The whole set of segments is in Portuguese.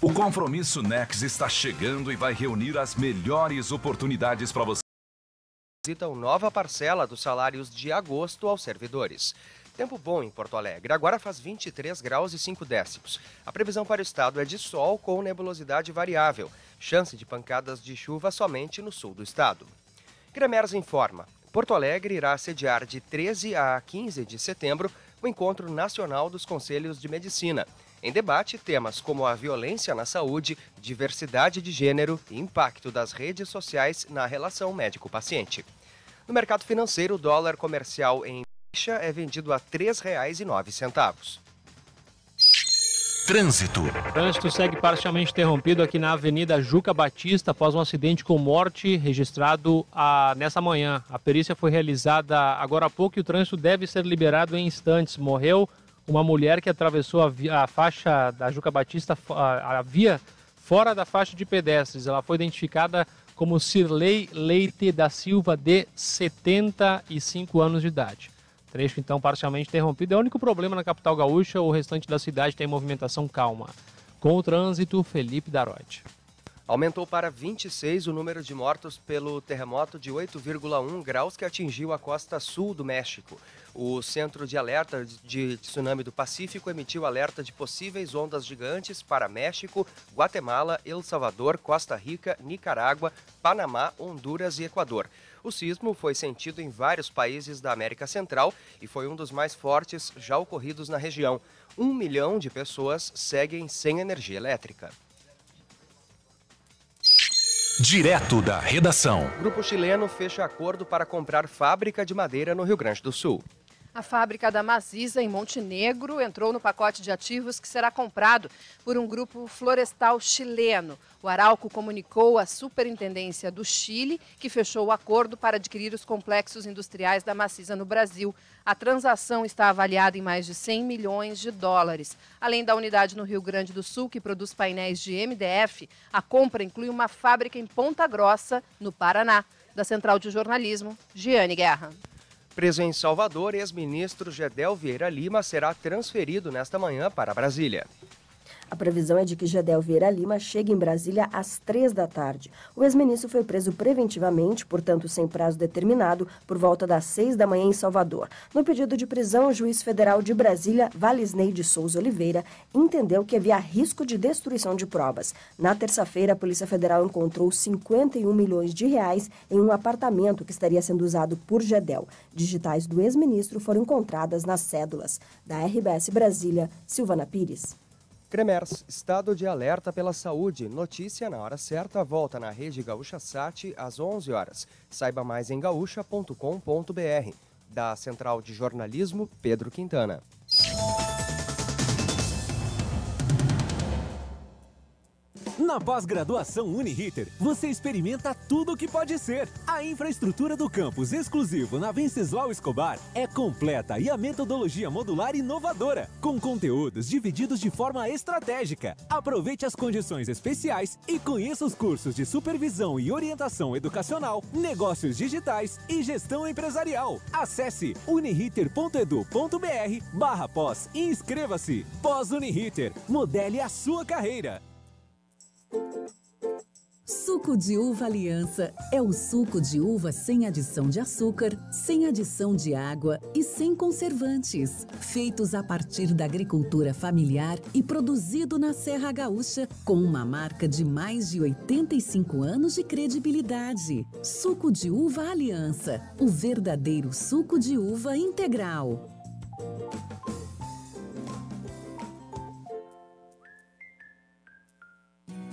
O compromisso Nex está chegando e vai reunir as melhores oportunidades para você. Visitam nova parcela dos salários de agosto aos servidores. Tempo bom em Porto Alegre. Agora faz 23 graus e 5 décimos. A previsão para o estado é de sol com nebulosidade variável. Chance de pancadas de chuva somente no sul do estado. Cremers informa. Porto Alegre irá sediar de 13 a 15 de setembro o Encontro Nacional dos Conselhos de Medicina. Em debate, temas como a violência na saúde, diversidade de gênero e impacto das redes sociais na relação médico-paciente. No mercado financeiro, o dólar comercial em baixa é vendido a R$ 3,09. Trânsito. O trânsito segue parcialmente interrompido aqui na Avenida Juca Batista após um acidente com morte registrado a, nessa manhã. A perícia foi realizada agora há pouco e o trânsito deve ser liberado em instantes. Morreu uma mulher que atravessou a, via, a faixa da Juca Batista, a, a via fora da faixa de pedestres. Ela foi identificada como Cirlei Leite da Silva, de 75 anos de idade. Trecho então parcialmente interrompido. É o único problema na capital gaúcha, o restante da cidade tem movimentação calma. Com o trânsito, Felipe Darote. Aumentou para 26 o número de mortos pelo terremoto de 8,1 graus que atingiu a costa sul do México. O Centro de Alerta de Tsunami do Pacífico emitiu alerta de possíveis ondas gigantes para México, Guatemala, El Salvador, Costa Rica, Nicarágua, Panamá, Honduras e Equador. O sismo foi sentido em vários países da América Central e foi um dos mais fortes já ocorridos na região. Um milhão de pessoas seguem sem energia elétrica. Direto da redação. Grupo chileno fecha acordo para comprar fábrica de madeira no Rio Grande do Sul. A fábrica da Maziza, em Montenegro, entrou no pacote de ativos que será comprado por um grupo florestal chileno. O Arauco comunicou à Superintendência do Chile que fechou o acordo para adquirir os complexos industriais da Maciza no Brasil. A transação está avaliada em mais de 100 milhões de dólares. Além da unidade no Rio Grande do Sul, que produz painéis de MDF, a compra inclui uma fábrica em Ponta Grossa, no Paraná. Da Central de Jornalismo, Giane Guerra. Preso em Salvador, ex-ministro Gedel Vieira Lima será transferido nesta manhã para Brasília. A previsão é de que Gedel Vieira Lima chegue em Brasília às três da tarde. O ex-ministro foi preso preventivamente, portanto sem prazo determinado, por volta das seis da manhã em Salvador. No pedido de prisão, o juiz federal de Brasília, Valisney de Souza Oliveira, entendeu que havia risco de destruição de provas. Na terça-feira, a Polícia Federal encontrou 51 milhões de reais em um apartamento que estaria sendo usado por Gedel. Digitais do ex-ministro foram encontradas nas cédulas. Da RBS Brasília, Silvana Pires. Cremers, estado de alerta pela saúde. Notícia na hora certa, volta na rede Gaúcha Sat às 11 horas. Saiba mais em gaúcha.com.br. Da Central de Jornalismo, Pedro Quintana. Na pós-graduação Uniriter, você experimenta tudo o que pode ser. A infraestrutura do campus exclusivo na Venceslau Escobar é completa e a metodologia modular inovadora, com conteúdos divididos de forma estratégica. Aproveite as condições especiais e conheça os cursos de supervisão e orientação educacional, negócios digitais e gestão empresarial. Acesse uniriter.edu.br barra pós e inscreva-se. Pós-Uniriter, modele a sua carreira. Suco de uva Aliança é o suco de uva sem adição de açúcar, sem adição de água e sem conservantes. Feitos a partir da agricultura familiar e produzido na Serra Gaúcha, com uma marca de mais de 85 anos de credibilidade. Suco de uva Aliança, o verdadeiro suco de uva integral.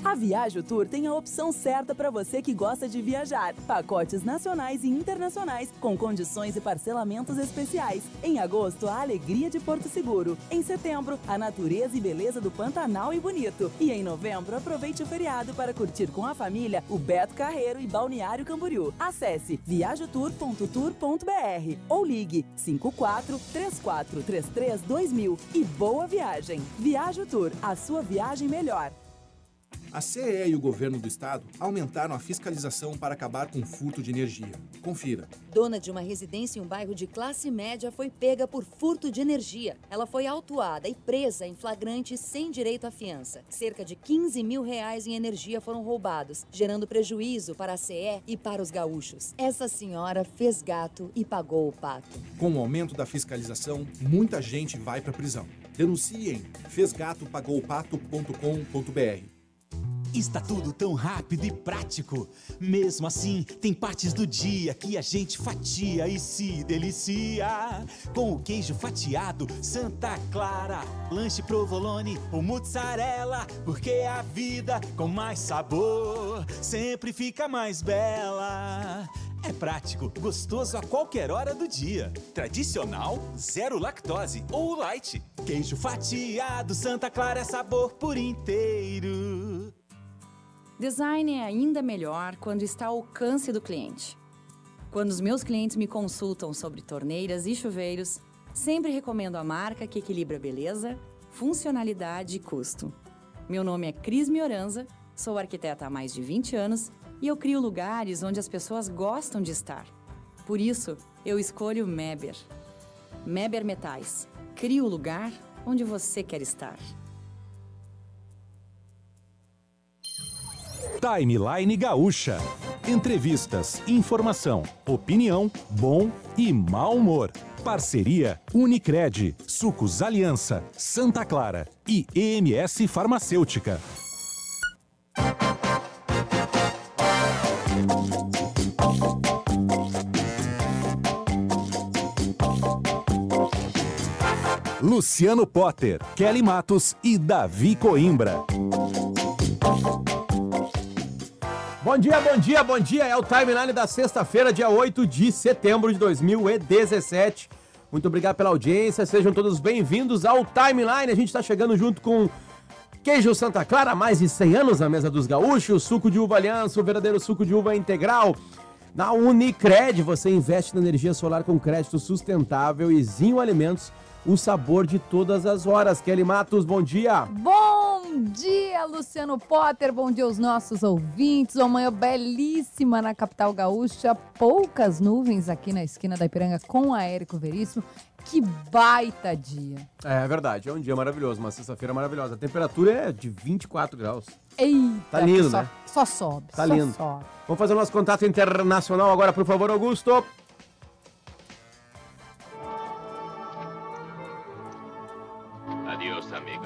A Viajo Tour tem a opção certa para você que gosta de viajar. Pacotes nacionais e internacionais com condições e parcelamentos especiais. Em agosto, a alegria de Porto Seguro. Em setembro, a natureza e beleza do Pantanal e Bonito. E em novembro, aproveite o feriado para curtir com a família o Beto Carreiro e Balneário Camboriú. Acesse viajotour.tour.br ou ligue 54 3433 2000 e boa viagem. Viajo Tour, a sua viagem melhor. A CE e o governo do estado aumentaram a fiscalização para acabar com o furto de energia. Confira. Dona de uma residência em um bairro de classe média foi pega por furto de energia. Ela foi autuada e presa em flagrante sem direito à fiança. Cerca de 15 mil reais em energia foram roubados, gerando prejuízo para a CE e para os gaúchos. Essa senhora fez gato e pagou o pato. Com o aumento da fiscalização, muita gente vai para prisão. Denuncie em fesgatopagoupato.com.br. Está tudo tão rápido e prático. Mesmo assim, tem partes do dia que a gente fatia e se delicia. Com o queijo fatiado Santa Clara, lanche provolone ou mozzarella, porque a vida com mais sabor sempre fica mais bela. É prático, gostoso a qualquer hora do dia. Tradicional, zero lactose ou light. Queijo fatiado Santa Clara é sabor por inteiro. Design é ainda melhor quando está ao alcance do cliente. Quando os meus clientes me consultam sobre torneiras e chuveiros, sempre recomendo a marca que equilibra beleza, funcionalidade e custo. Meu nome é Cris Mioranza, sou arquiteta há mais de 20 anos e eu crio lugares onde as pessoas gostam de estar. Por isso, eu escolho Meber. Meber Metais. Cria o lugar onde você quer estar. Timeline Gaúcha. Entrevistas, informação, opinião, bom e mau humor. Parceria Unicred, Sucos Aliança, Santa Clara e EMS Farmacêutica. Luciano Potter, Kelly Matos e Davi Coimbra. Bom dia, bom dia, bom dia. É o timeline da sexta-feira, dia 8 de setembro de 2017. Muito obrigado pela audiência. Sejam todos bem-vindos ao timeline. A gente está chegando junto com Queijo Santa Clara, mais de 100 anos na mesa dos gaúchos, suco de uva aliança, o verdadeiro suco de uva integral. Na Unicred, você investe na energia solar com crédito sustentável e Zinho Alimentos o sabor de todas as horas. Kelly Matos, bom dia. Bom dia, Luciano Potter. Bom dia aos nossos ouvintes. Uma manhã belíssima na capital gaúcha. Poucas nuvens aqui na esquina da Ipiranga com a Érico Veríssimo. Que baita dia. É, é verdade, é um dia maravilhoso, uma sexta-feira maravilhosa. A temperatura é de 24 graus. Eita, tá lindo, só, né? Só sobe. Tá só lindo. Sobe. Vamos fazer o nosso contato internacional agora, por favor, Augusto. Adiós, amigo.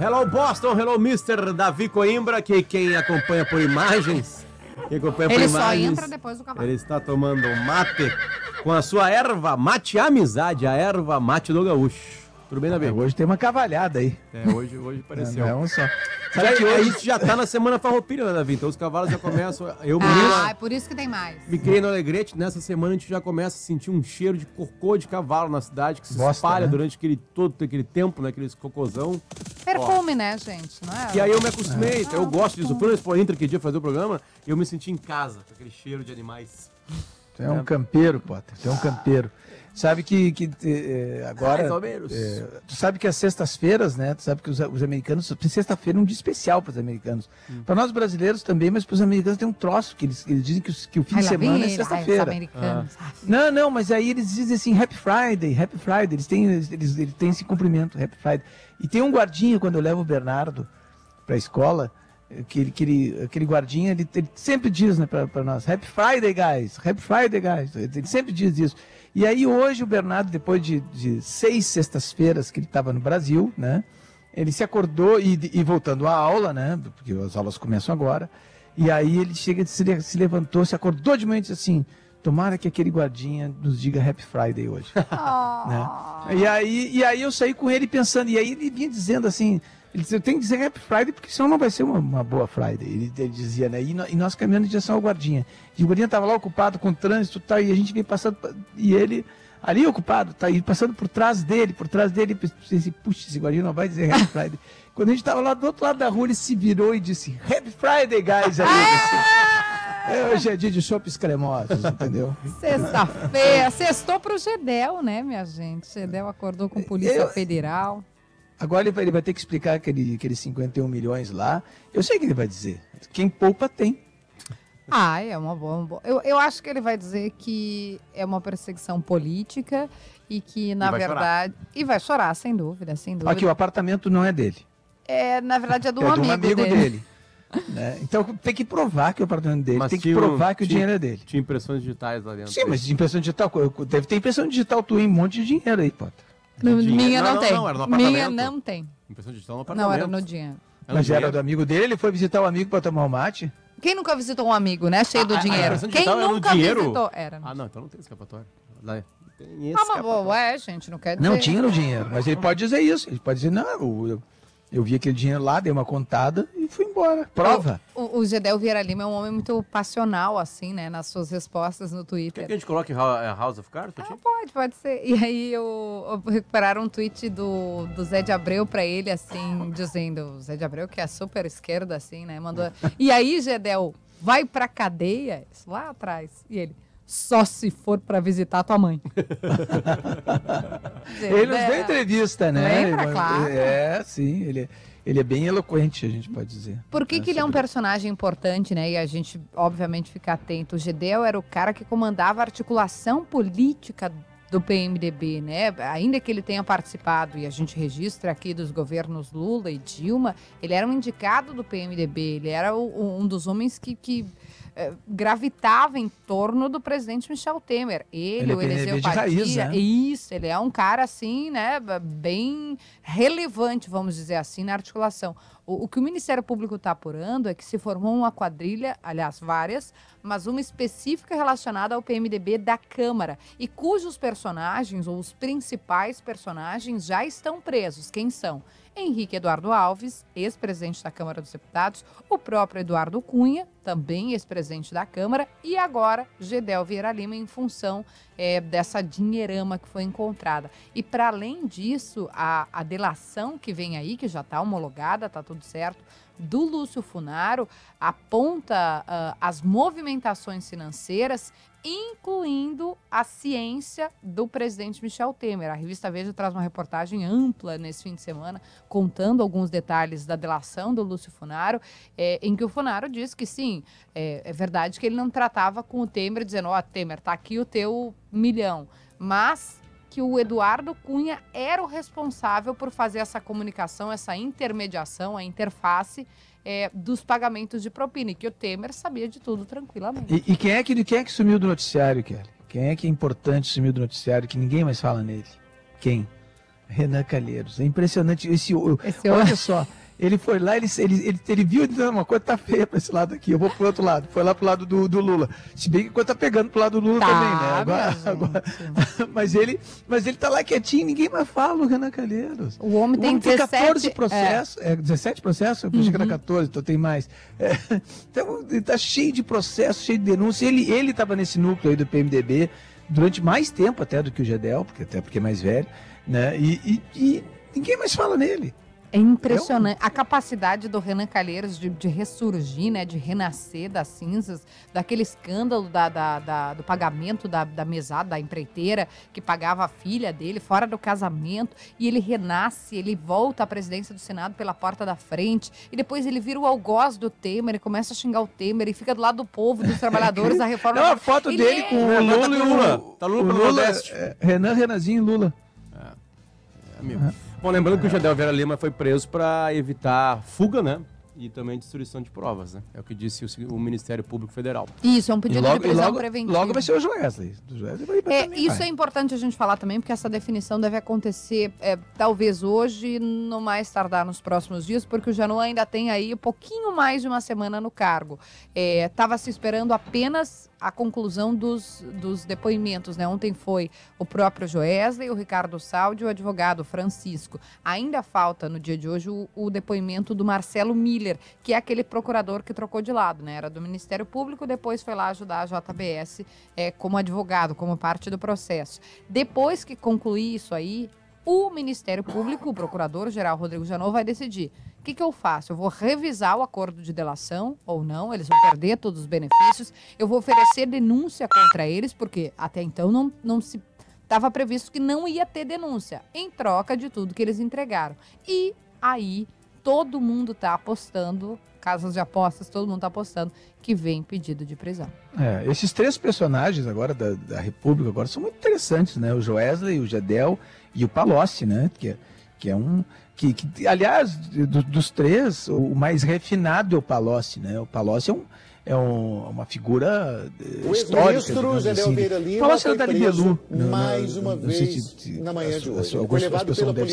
Hello Boston, hello Mr. Davi Coimbra, que quem acompanha por imagens, quem acompanha por Ele só imagens, entra depois do cavalo. ele está tomando mate com a sua erva mate amizade, a erva mate do gaúcho. Tudo bem, Davi? É, hoje tem uma cavalhada aí. É, hoje, hoje pareceu. Não, não só. Sabe que a hoje- gente já tá na semana farroupilha, né, Davi? Então os cavalos já começam. Eu me, Ah, é por isso que tem mais. me criei no Alegrete, nessa semana a gente já começa a sentir um cheiro de cocô de cavalo na cidade, que se Bosta, espalha né? durante aquele, todo aquele tempo, né? Aqueles cocôzão. Perfume, né, gente? Não é? E aí eu me acostumei, eu gosto disso. Fui no Expo Inter que dia fazer o programa e eu me senti em casa, com aquele cheiro de animais. Tu é um campeiro, Potter. Tu é um campeiro. Sabe que, que eh, agora. Mais ou menos. eh, tu sabe que as sextas-feiras, né? Tu sabe que os, os americanos. Sexta-feira é um dia especial para os americanos. Hum. Para nós brasileiros também, mas para os americanos tem um troço, que eles, eles dizem que, os- que o fim Ai, de semana é sexta-feira. Ah. Não, não, mas aí eles dizem assim, Happy Friday, Happy Friday. Eles têm, eles, eles, têm esse cumprimento, Happy Friday. E tem um guardinha, quando eu levo o Bernardo para a escola, eh, que, ele- que ele, aquele guardinha, ele, ele sempre diz né, para nós, Happy Friday, guys, Happy Friday, guys. Ele sempre diz isso. E aí hoje o Bernardo, depois de, de seis sextas-feiras que ele estava no Brasil, né? Ele se acordou e, e voltando à aula, né? Porque as aulas começam agora. E aí ele chega, se, se levantou, se acordou de manhã e disse assim: Tomara que aquele guardinha nos diga Happy Friday hoje. né? e, aí, e aí eu saí com ele pensando, e aí ele vinha dizendo assim. Ele disse, eu tenho que dizer Happy Friday, porque senão não vai ser uma, uma boa Friday. Ele, ele dizia, né? E, nó- e nós caminhando em direção ao guardinha. E o guardinha estava lá ocupado com o trânsito e tal, e a gente vinha passando, pa- e ele ali ocupado, tá? E passando por trás dele, por trás dele, pensei puxa, esse guardinha não vai dizer Happy Friday. Quando a gente estava lá do outro lado da rua, ele se virou e disse, Happy Friday, guys! Aí, É, hoje é dia de chopes cremosos, entendeu? Sexta-feira. Sextou pro Gedel, né, minha gente? Gedel acordou com Polícia Eu- Federal. Agora ele vai, ele vai ter que explicar aquele, aqueles 51 milhões lá. Eu sei o que ele vai dizer. Quem poupa tem. Ah, é uma boa. uma boa. Eu, eu acho que ele vai dizer que é uma perseguição política e que, na chorar. verdade. E vai chorar, sem dúvida, sem dúvida. Aqui, o apartamento não é dele. É, na verdade, é um é amigo, de um amigo dele. dele. né? Então tem que provar que o apartamento dele, tem que um- provar que o tinha- dinheiro é dele. Tinha impressões digitais lá dentro. Sim, mas de impressão digital, deve ter impressão digital tua em um monte de dinheiro aí, Potter. No- Dinheiro. Minha não, Não, não, tem. não, era no Minha não tem. Impressão digital no Não, apartamento. era no dinheiro. Era no Mas era dinheiro. do amigo dele, ele foi visitar o amigo para tomar um mate? Quem nunca visitou um amigo, né? Cheio do Ah, a dinheiro. impressão Quem era nunca dinheiro? visitou? Era. Ah, não, então não tem escapatória. Lá tem Ah, mas boa, é, gente, não quer dizer. Não tinha no dinheiro, mas ele pode dizer isso. Ele pode dizer, não, eu, eu, vi aquele dinheiro lá, dei uma contada e fui embora. Prova. O, o Gedel Vieira Lima é um homem muito passional, assim, né? Nas suas respostas no Twitter. Quer que a gente coloque é, House of Cards? ti? Pode, pode ser. E aí eu, eu recuperaram um tweet do, do Zé de Abreu pra ele, assim, dizendo, o Zé de Abreu, que é super esquerda, assim, né? Mandou. E aí, Gedel, vai pra cadeia? Isso lá atrás. E ele. Só se for pra visitar tua mãe. Ele nos deu entrevista, né? Lembra, Ele- claro. É, sim. Ele, ele é bem eloquente, a gente pode dizer. Por que, que ele é um personagem importante, né? E a gente, obviamente, fica atento. O Gedel era o cara que comandava a articulação política do PMDB, né? Ainda que ele tenha participado, e a gente registra aqui dos governos Lula e Dilma, ele era um indicado do PMDB, ele era o- um dos homens que, que eh, gravitava em torno do presidente Michel Temer. Ele, Ele é o Eliseu raiz, Padilha, né? isso, ele é um cara assim, né, bem relevante, vamos dizer assim, na articulação. O, o que o Ministério Público está apurando é que se formou uma quadrilha, aliás, várias, mas uma específica relacionada ao PMDB da Câmara, e cujos personagens, ou os principais personagens, já estão presos. Quem são? Henrique Eduardo Alves, ex-presidente da Câmara dos Deputados, o próprio Eduardo Cunha, também ex-presidente da Câmara, e agora Gedel Vieira Lima, em função eh, dessa dinheirama que foi encontrada. E para além disso, a, a delação que vem aí, que já está homologada, está tudo certo, do Lúcio Funaro, aponta ah, as movimentações financeiras, incluindo a ciência do presidente Michel Temer. A revista Veja traz uma reportagem ampla nesse fim de semana, contando alguns detalhes da delação do Lúcio Funaro, eh, em que o Funaro diz que sim, é, é verdade que ele não tratava com o Temer, dizendo, ó, Temer, tá aqui o teu milhão. Mas que o Eduardo Cunha era o responsável por fazer essa comunicação, essa intermediação, a interface é, dos pagamentos de propina, e que o Temer sabia de tudo tranquilamente. E, e quem, é que, quem é que sumiu do noticiário, Kelly? Quem é que é importante sumiu do noticiário que ninguém mais fala nele? Quem? Renan Calheiros. É impressionante. Esse, Esse olha só, ele foi lá, ele, ele, ele, ele viu dizendo uma coisa tá feia pra esse lado aqui, eu vou pro outro lado. Foi lá pro lado do, do Lula. Se bem que a coisa tá pegando pro lado do Lula Tá, também, né? Agora, agora- mas, ele, mas ele tá lá quietinho, ninguém mais fala o Renan Calheiros. O homem tem 17 14 é. processos. É. 17 processos? Eu pensei que era Uhum. 14, então tem mais. É, então, ele tá cheio de processos, cheio de denúncia. Ele, ele tava nesse núcleo aí do PMDB durante mais tempo até do que o Gedel, porque, até porque é mais velho, né? E, e- e ninguém mais fala nele. É impressionante a capacidade do Renan Calheiros de, de ressurgir, né, de renascer das cinzas, daquele escândalo da, da- da- do pagamento da, da mesada, da empreiteira, que pagava a filha dele fora do casamento, e ele renasce, ele volta à presidência do Senado pela porta da frente, e depois ele vira o algoz do Temer, e começa a xingar o Temer, e fica do lado do povo, dos trabalhadores, da reforma. É uma foto Ele dele é- com o É, Lula, tá com e o Lula. Tá Lula o pelo Nordeste. é, Renan, Renanzinho e Lula. amigo. Bom, lembrando que o Jadel Vera Lima foi preso para evitar fuga, né? E também destruição de provas, né? É o que disse o, o Ministério Público Federal. Isso, é um pedido logo, de prisão logo, preventiva. logo vai ser o Joesley. O Joesley vai, É, também isso vai. é importante a gente falar também, porque essa definição deve acontecer é, talvez hoje, no mais tardar nos próximos dias, porque o Janot ainda tem aí um pouquinho mais de uma semana no cargo. Estava se esperando apenas a conclusão dos, dos depoimentos, né? Ontem foi o próprio Joesley, o Ricardo Saldi e o advogado Francisco. Ainda falta, no dia de hoje, o, o depoimento do Marcelo Miller, que é aquele procurador que trocou de lado, né? Era do Ministério Público, depois foi lá ajudar a JBS é, como advogado, como parte do processo. Depois que concluir isso aí, O Ministério Público, o Procurador-Geral Rodrigo Janot, vai decidir. O que, que eu faço? Eu vou revisar o acordo de delação ou não? Eles vão perder todos os benefícios. Eu vou oferecer denúncia contra eles, porque até então não, não se estava previsto que não ia ter denúncia, em troca de tudo que eles entregaram. E aí todo mundo está apostando, casas de apostas, todo mundo está apostando que vem pedido de prisão. É, esses três personagens agora da, da República agora são muito interessantes, né? O Joesley, o Gedel e o Palocci, né? Que, é- que é um que, que aliás do- dos três o mais refinado é o Palocci, né? O Palocci é um é um- uma figura eh, O histórica, ex-ministro digamos Gedel assim. Não- mais uma vez se- na manhã a- de a- hoje. a- de né? foi do Salvador.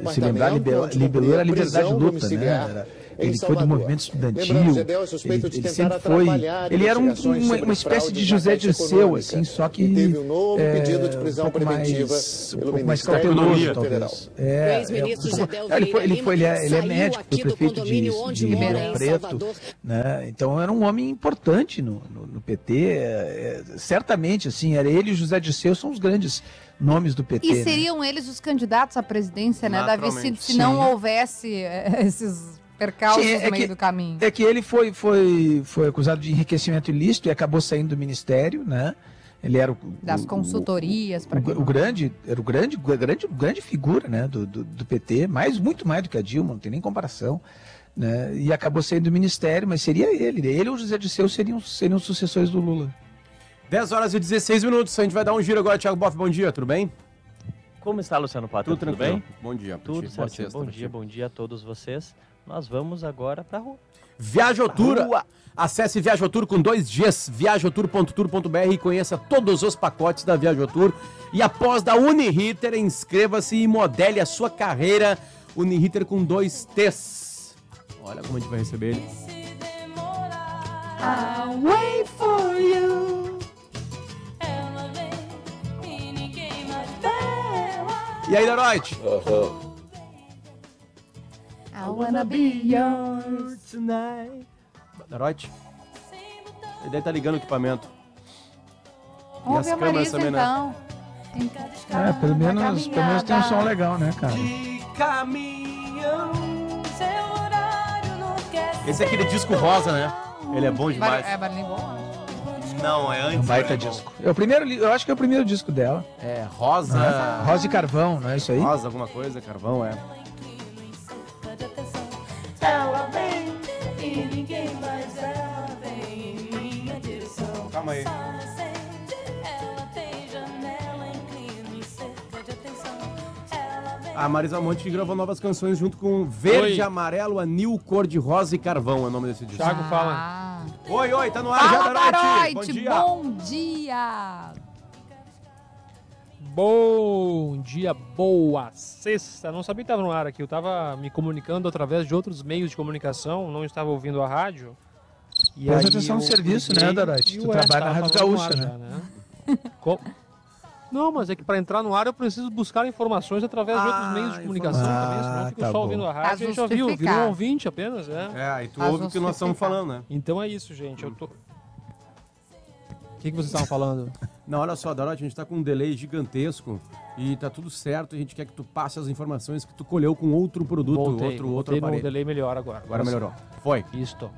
movimento estudantil. Lembrando, Gedel é suspeito ele, de ele tentar sempre foi. Ele era um- uma, uma espécie de José Dirceu, assim, só que. E teve um novo é, pedido de prisão um preventiva mais, um pelo mais cauteloso, talvez. É, O ex-ministro é, ele foi, ele foi, ele é, ele é médico, foi do prefeito de, de Ribeirão Preto, né? Então era um homem importante no, no, no PT. é, é, certamente, assim, era ele e o José Dirceu são os grandes nomes do PT. E né? seriam eles os candidatos à presidência, né, Davi? Se, se não houvesse eh, esses percalços Sim, no meio do caminho. É que ele foi, foi, foi acusado de enriquecimento ilícito e acabou saindo do ministério, né? Ele era o, Das o- consultorias para o, o grande, era o grande, grande, grande figura, né, do, do, do PT, mais muito mais do que a Dilma, não tem nem comparação, né? E acabou saindo do ministério, mas seria ele, ele ou o José Dirceu seriam seriam os sucessores do Lula. 10 horas e 16 minutos. A gente vai dar um giro agora. Thiago Boff, bom dia, tudo bem? Como está, Luciano Potter? Tudo Tudo, bem? Bom dia Tudo sexta Bom dia, bom dia a todos vocês. Nós vamos agora para a rua. Viajotour. Acesse Viajotour com dois Gs, viajotour.tour.br e conheça todos os pacotes da Viajotour. E após da Uniriter, inscreva-se e modele a sua carreira. Uniriter com dois T's. Olha como a gente vai receber ele. I wait for you. E aí, Leroy? I wanna be yours tonight. Ele deve estar ligando o equipamento. E Ouve a Marisa, também, né? então. É, pelo menos, pelo menos tem um som legal, né, cara? Caminhão, seu horário não quer Esse é aquele disco rosa, né? Ele é bom demais. É bom? Não, é É um antes. baita disco. É o primeiro, eu acho que é o primeiro disco dela. É, Rosa. Né? Rosa e Carvão, não é isso aí? Rosa, alguma coisa, carvão, é. Ela vem e ninguém mais ela vem em minha direção. Calma aí. De atenção. A Marisa Monte gravou novas canções junto com Verde, Oi. Amarelo, Anil, Cor de Rosa e Carvão é o nome desse disco. Thiago fala. Ah. Oi, oi, tá no ar Fala, já, Darote. Daroite, Bom dia. bom dia. Bom dia, boa sexta. Não sabia que estava no ar aqui. Eu estava me comunicando através de outros meios de comunicação, não estava ouvindo a rádio. E Presta aí atenção no serviço, né, Dorothy? e, Tu trabalha na Rádio Gaúcha, né? já, Co- Não, mas é que para entrar no ar eu preciso buscar informações através de outros meios de comunicação informação. também, senão eu Ah, fico tá só bom. ouvindo a rádio e já viu, virou um ouvinte apenas, é. É, aí tu Tá ouve o que nós estamos falando, né? Então é isso, gente. Eu tô. O que, que vocês estavam falando? Não, olha só, Darote, a gente tá com um delay gigantesco e tá tudo certo. A gente quer que tu passe as informações que tu colheu com outro produto, Voltei, outro, outro aparelho. delay melhor agora. Agora melhorou. Foi. Isto.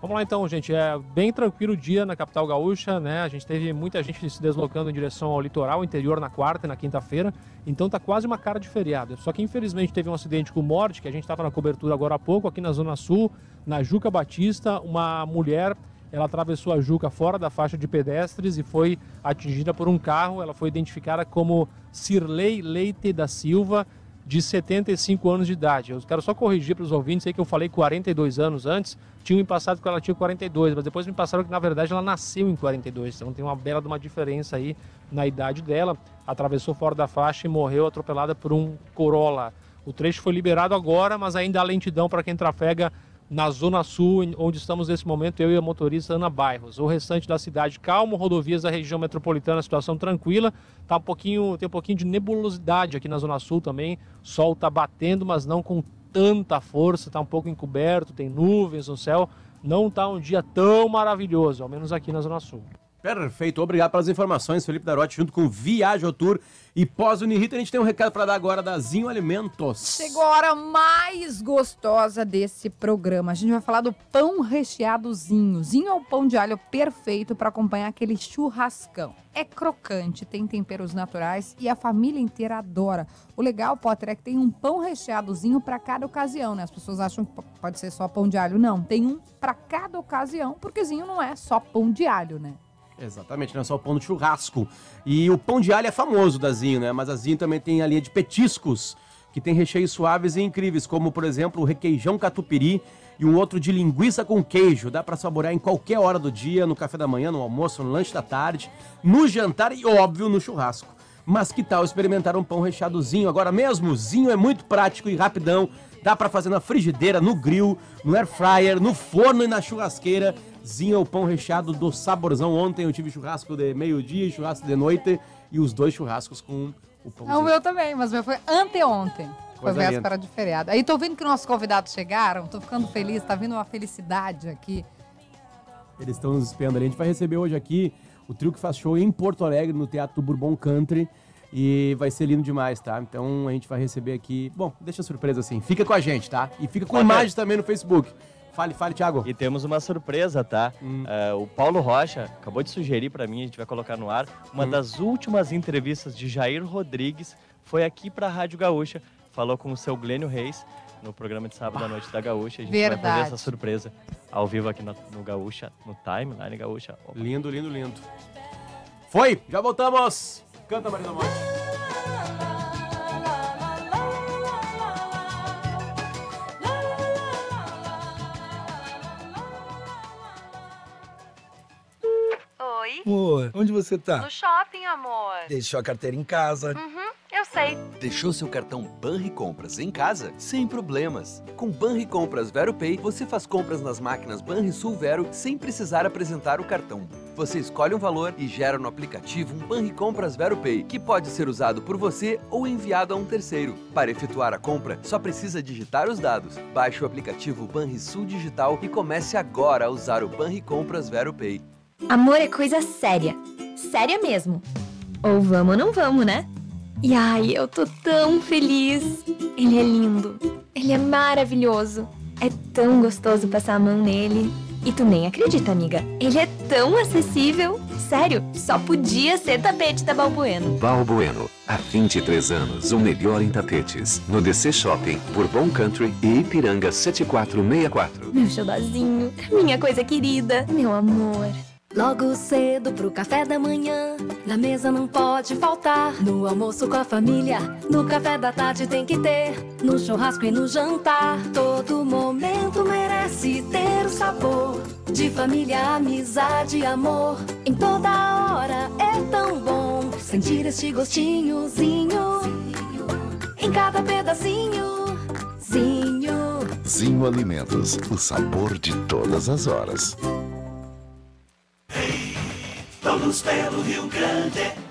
Vamos lá então, gente. É bem tranquilo o dia na capital gaúcha, né? A gente teve muita gente se deslocando em direção ao litoral, interior na quarta e na quinta-feira. Então tá quase uma cara de feriado. Só que infelizmente teve um acidente com morte, que a gente estava na cobertura agora há pouco, aqui na Zona Sul, na Juca Batista, uma mulher. Ela atravessou a Juca fora da faixa de pedestres e foi atingida por um carro. Ela foi identificada como Cirlei Leite da Silva, de 75 anos de idade. Eu quero só corrigir para os ouvintes aí que eu falei 42 anos antes, tinham me passado que ela tinha 42, mas depois me passaram que na verdade ela nasceu em 42, então tem uma bela de uma diferença aí na idade dela. Atravessou fora da faixa e morreu atropelada por um Corolla. O trecho foi liberado agora, mas ainda há lentidão para quem trafega na Zona Sul, onde estamos nesse momento, eu e a motorista Ana Bairros. O restante da cidade calmo, rodovias da região metropolitana, situação tranquila. Tá um pouquinho, tem um pouquinho de nebulosidade aqui na Zona Sul também. Sol tá batendo, mas não com tanta força, tá um pouco encoberto, tem nuvens no céu. Não tá um dia tão maravilhoso, ao menos aqui na Zona Sul. Perfeito, obrigado pelas informações, Felipe Darotti, junto com Viajotour e pós-Unirita. A gente tem um recado para dar agora da Zinho Alimentos. Chegou a hora mais gostosa desse programa. A gente vai falar do pão recheadozinho. Zinho é o pão de alho perfeito para acompanhar aquele churrascão. É crocante, tem temperos naturais e a família inteira adora. O legal, Potter, é que tem um pão recheadozinho para cada ocasião, né? As pessoas acham que pode ser só pão de alho. Não, tem um para cada ocasião, porque Zinho não é só pão de alho, né? Exatamente, não é só o pão de churrasco. E o pão de alho é famoso da Zinho, né? Mas a Zinho também tem a linha de petiscos, que tem recheios suaves e incríveis, como, por exemplo, o requeijão catupiry e um outro de linguiça com queijo. Dá para saborear em qualquer hora do dia, no café da manhã, no almoço, no lanche da tarde, no jantar e, óbvio, no churrasco. Mas que tal experimentar um pão recheadozinho agora mesmo? Zinho é muito prático e rapidão. Dá para fazer na frigideira, no grill, no air fryer, no forno e na churrasqueira. Zinho é o pão recheado do saborzão. Ontem eu tive churrasco de meio-dia e churrasco de noite e os dois churrascos com o pão. É o meu também, mas o meu foi anteontem. Foi Coisa véspera de feriado. Aí tô vendo que nossos convidados chegaram, tô ficando feliz, tá vindo uma felicidade aqui. Eles estão nos espiando ali. A gente vai receber hoje aqui o trio que faz show em Porto Alegre, no Teatro Bourbon Country. E vai ser lindo demais, tá? Então a gente vai receber aqui. Bom, deixa a surpresa assim. Fica com a gente, tá? E fica com Potter. imagens também no Facebook. Fale, fale, Thiago. E temos uma surpresa, tá? É, o Paulo Rocha acabou de sugerir pra mim, a gente vai colocar no ar, uma Hum. das últimas entrevistas de Jair Rodrigues foi aqui pra Rádio Gaúcha, falou com o seu Glênio Reis no programa de sábado à noite da Gaúcha. A gente vai Verdade. fazer essa surpresa ao vivo aqui no, no Gaúcha, no Timeline Gaúcha. Opa. Lindo, lindo, lindo. Foi, já voltamos. Canta, Marina Monte. Onde você tá? No shopping, amor. Deixou a carteira em casa. Uhum, eu sei. Deixou seu cartão Banri Compras em casa? Sem problemas. Com Banri Compras Vero Pay, você faz compras nas máquinas Banrisul Vero sem precisar apresentar o cartão. Você escolhe um valor e gera no aplicativo um Banri Compras Vero Pay, que pode ser usado por você ou enviado a um terceiro. Para efetuar a compra, só precisa digitar os dados. Baixe o aplicativo Banrisul Digital e comece agora a usar o Banri Compras Vero Pay. Amor é coisa séria. Séria mesmo. Ou vamos ou não vamos, né? E ai, eu tô tão feliz. Ele é lindo. Ele é maravilhoso. É tão gostoso passar a mão nele. E tu nem acredita, amiga. Ele é tão acessível. Sério, só podia ser tapete da Balbueno. Balbueno, há 23 anos, o melhor em tapetes. No DC Shopping, Bourbon Country e Ipiranga 7464. Meu xodozinho, minha coisa querida, meu amor. Logo cedo pro café da manhã, na mesa não pode faltar. No almoço com a família, no café da tarde tem que ter. No churrasco e no jantar, todo momento merece ter o sabor de família, amizade e amor. Em toda hora é tão bom sentir este gostinhozinho em cada pedacinho. Zinho. Zinho Alimentos, o sabor de todas as horas. Todos pelo Rio Grande.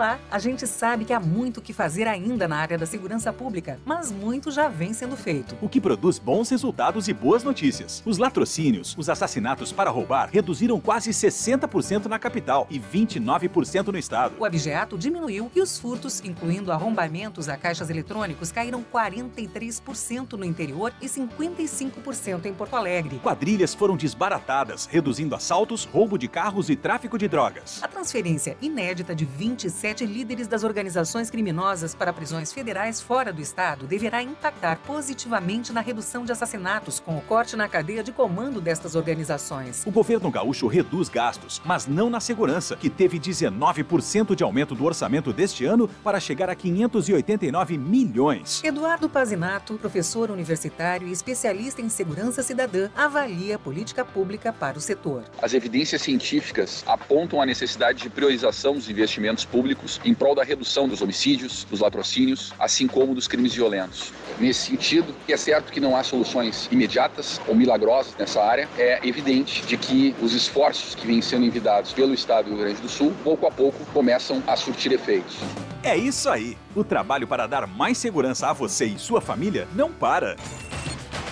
Olá, a gente sabe que há muito o que fazer ainda na área da segurança pública, mas muito já vem sendo feito. O que produz bons resultados e boas notícias. Os latrocínios, os assassinatos para roubar, reduziram quase 60% na capital e 29% no estado. O abigeato diminuiu e os furtos, incluindo arrombamentos a caixas eletrônicos, caíram 43% no interior e 55% em Porto Alegre. Quadrilhas foram desbaratadas, reduzindo assaltos, roubo de carros e tráfico de drogas. A transferência inédita de 27 líderes das organizações criminosas para prisões federais fora do estado deverá impactar positivamente na redução de assassinatos com o corte na cadeia de comando destas organizações. O governo gaúcho reduz gastos, mas não na segurança, que teve 19% de aumento do orçamento deste ano para chegar a 589 milhões. Eduardo Pazinato, professor universitário e especialista em segurança cidadã, avalia a política pública para o setor. As evidências científicas apontam a necessidade de priorização dos investimentos públicos em prol da redução dos homicídios, dos latrocínios, assim como dos crimes violentos. Nesse sentido, é certo que não há soluções imediatas ou milagrosas nessa área, é evidente de que os esforços que vêm sendo envidados pelo Estado do Rio Grande do Sul, pouco a pouco, começam a surtir efeitos. É isso aí! O trabalho para dar mais segurança a você e sua família não para.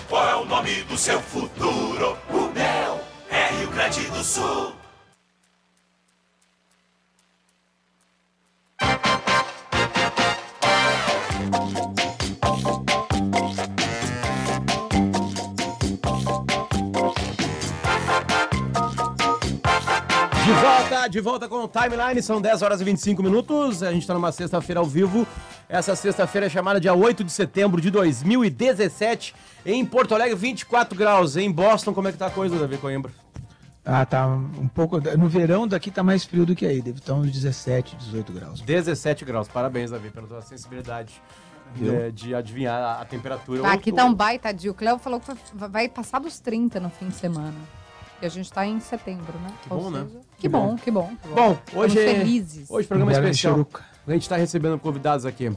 Qual é o nome do seu futuro? O meu é Rio Grande do Sul. De volta, de volta com o Timeline, são 10 horas e 25 minutos. A gente está numa sexta-feira ao vivo. Essa sexta-feira é chamada dia 8 de setembro de 2017. Em Porto Alegre, 24 graus. Em Boston, como é que tá a coisa, Davi Coimbra? Ah, tá um pouco. No verão daqui tá mais frio do que aí, deve estar uns 17, 18 graus. 17 graus. Parabéns, Davi, pela tua sensibilidade é, de adivinhar a, a temperatura. Tá, aqui tá um baita dia. O Cleo falou que vai- passar dos 30 no fim de semana. E a gente tá em setembro, né? Que bom, né? Que, Que bom, bom. que bom. que Bom, hoje Estamos é, felizes. hoje programa Bela especial. A gente está recebendo convidados aqui.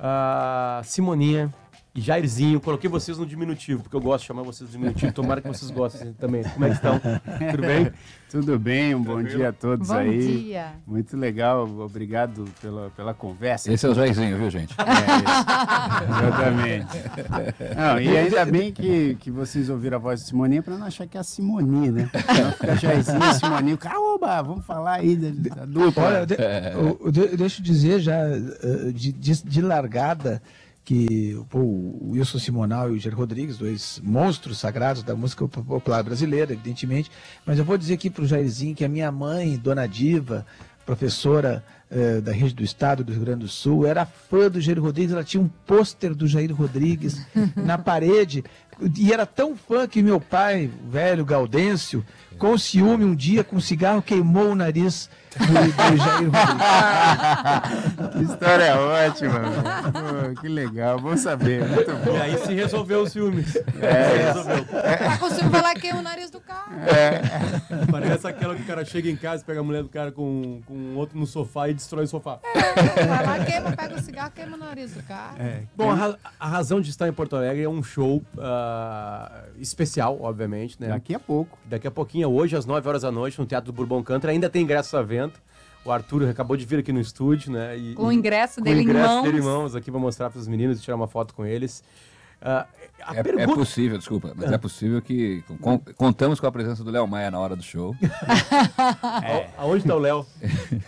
Ah, Simoninha Jairzinho. Coloquei vocês no diminutivo, porque eu gosto de chamar vocês no diminutivo. Tomara que vocês gostem também. Como é que estão? Tudo bem? Tudo bem, um bom dia a todos Bom aí. dia. Muito legal, obrigado pela, pela conversa. Esse é o Jairzinho, viu, gente? É, exatamente. Não, e ainda bem que, que vocês ouviram a voz de Simoninha para não achar que é a Simoninha, né? Não fica Jairzinho e Simoninha. O cara, oba, vamos falar aí da, da dupla. Olha, de- É. o- de- deixa eu dizer já eh, de, de- de largada que pô, o Wilson Simonal e o Jair Rodrigues, dois monstros sagrados da música popular brasileira, evidentemente, mas eu vou dizer aqui para o Jairzinho que a minha mãe, Dona Diva, professora eh, da rede do estado do Rio Grande do Sul, era fã do Jair Rodrigues, ela tinha um pôster do Jair Rodrigues na parede, e era tão fã que meu pai, velho Gaudêncio, com ciúme um dia, com um cigarro, queimou o nariz do, do Jair. Que história ótima. Pô, que legal, bom saber, muito bom. E aí se resolveu os ciúmes. É. Se resolveu. Tá lá e queima o nariz do carro. Parece aquela que o cara chega em casa, pega a mulher do cara com, com outro no sofá e destrói o sofá. Vai lá, queima, pega o cigarro, queima o nariz do carro. É. Bom, a, ra- a razão de estar em Porto Alegre é um show ah, especial, obviamente, né? Daqui a pouco. Daqui a pouquinho, hoje, às 9 horas da noite, no Teatro do Bourbon Country. Ainda tem ingresso à venda. O Arthur acabou de vir aqui no estúdio, né? E, Com o ingresso dele o em ingresso mãos. dele em mãos aqui, vou mostrar para os meninos e tirar uma foto com eles. Ah, a É, é pergunta- possível, desculpa, mas é possível que con- contamos com a presença do Léo Maia na hora do show. A- Aonde está o Léo?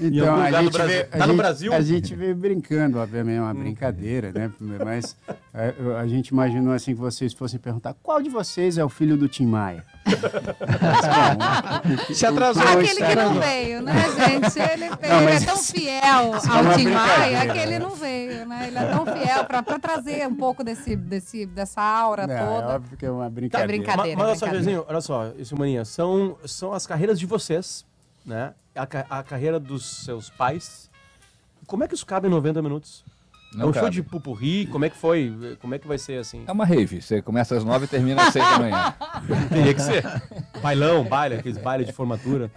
Em Então, algum a gente, Brasil. veio, Tá a, no gente, Brasil? a gente veio brincando, obviamente, é uma brincadeira, né? Mas é, eu- a gente imaginou assim que vocês fossem perguntar qual de vocês é o filho do Tim Maia? Se atrasou. Aquele que não veio, né, gente? Ele, Não, ele é tão fiel é ao uma Tim Maia que ele né? não veio, né? Ele é tão fiel pra, pra trazer um pouco desse, desse, dessa aura Não, é toda. óbvio que é uma Tá brincadeira. brincadeira. Mas, mas olha só, brincadeira. Jairzinho, olha só, isso, Maninha, são, são as carreiras de vocês, né? A, a carreira dos seus pais. Como é que isso cabe em 90 minutos? é Não um show cabe. de pupurri? Como é que foi? Como é que vai ser assim? É uma rave, você começa às nove e termina às seis da manhã. Teria que ser. Bailão, baile, aqueles bailes de formatura.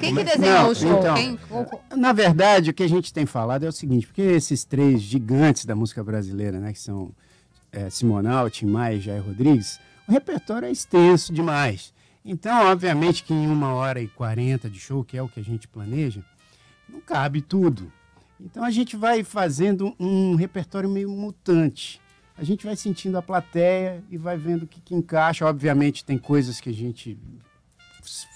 Quem que desenhou Não, o show? então, Quem? Na verdade, o que a gente tem falado é o seguinte, porque esses três gigantes da música brasileira, né, que são é, Simonal, Tim Maia Jair Rodrigues, o repertório é extenso demais. Então, obviamente que em uma hora e quarenta de show, que é o que a gente planeja, não cabe tudo. Então a gente vai fazendo um repertório meio mutante. A gente vai sentindo a plateia e vai vendo o que, que encaixa. Obviamente tem coisas que a gente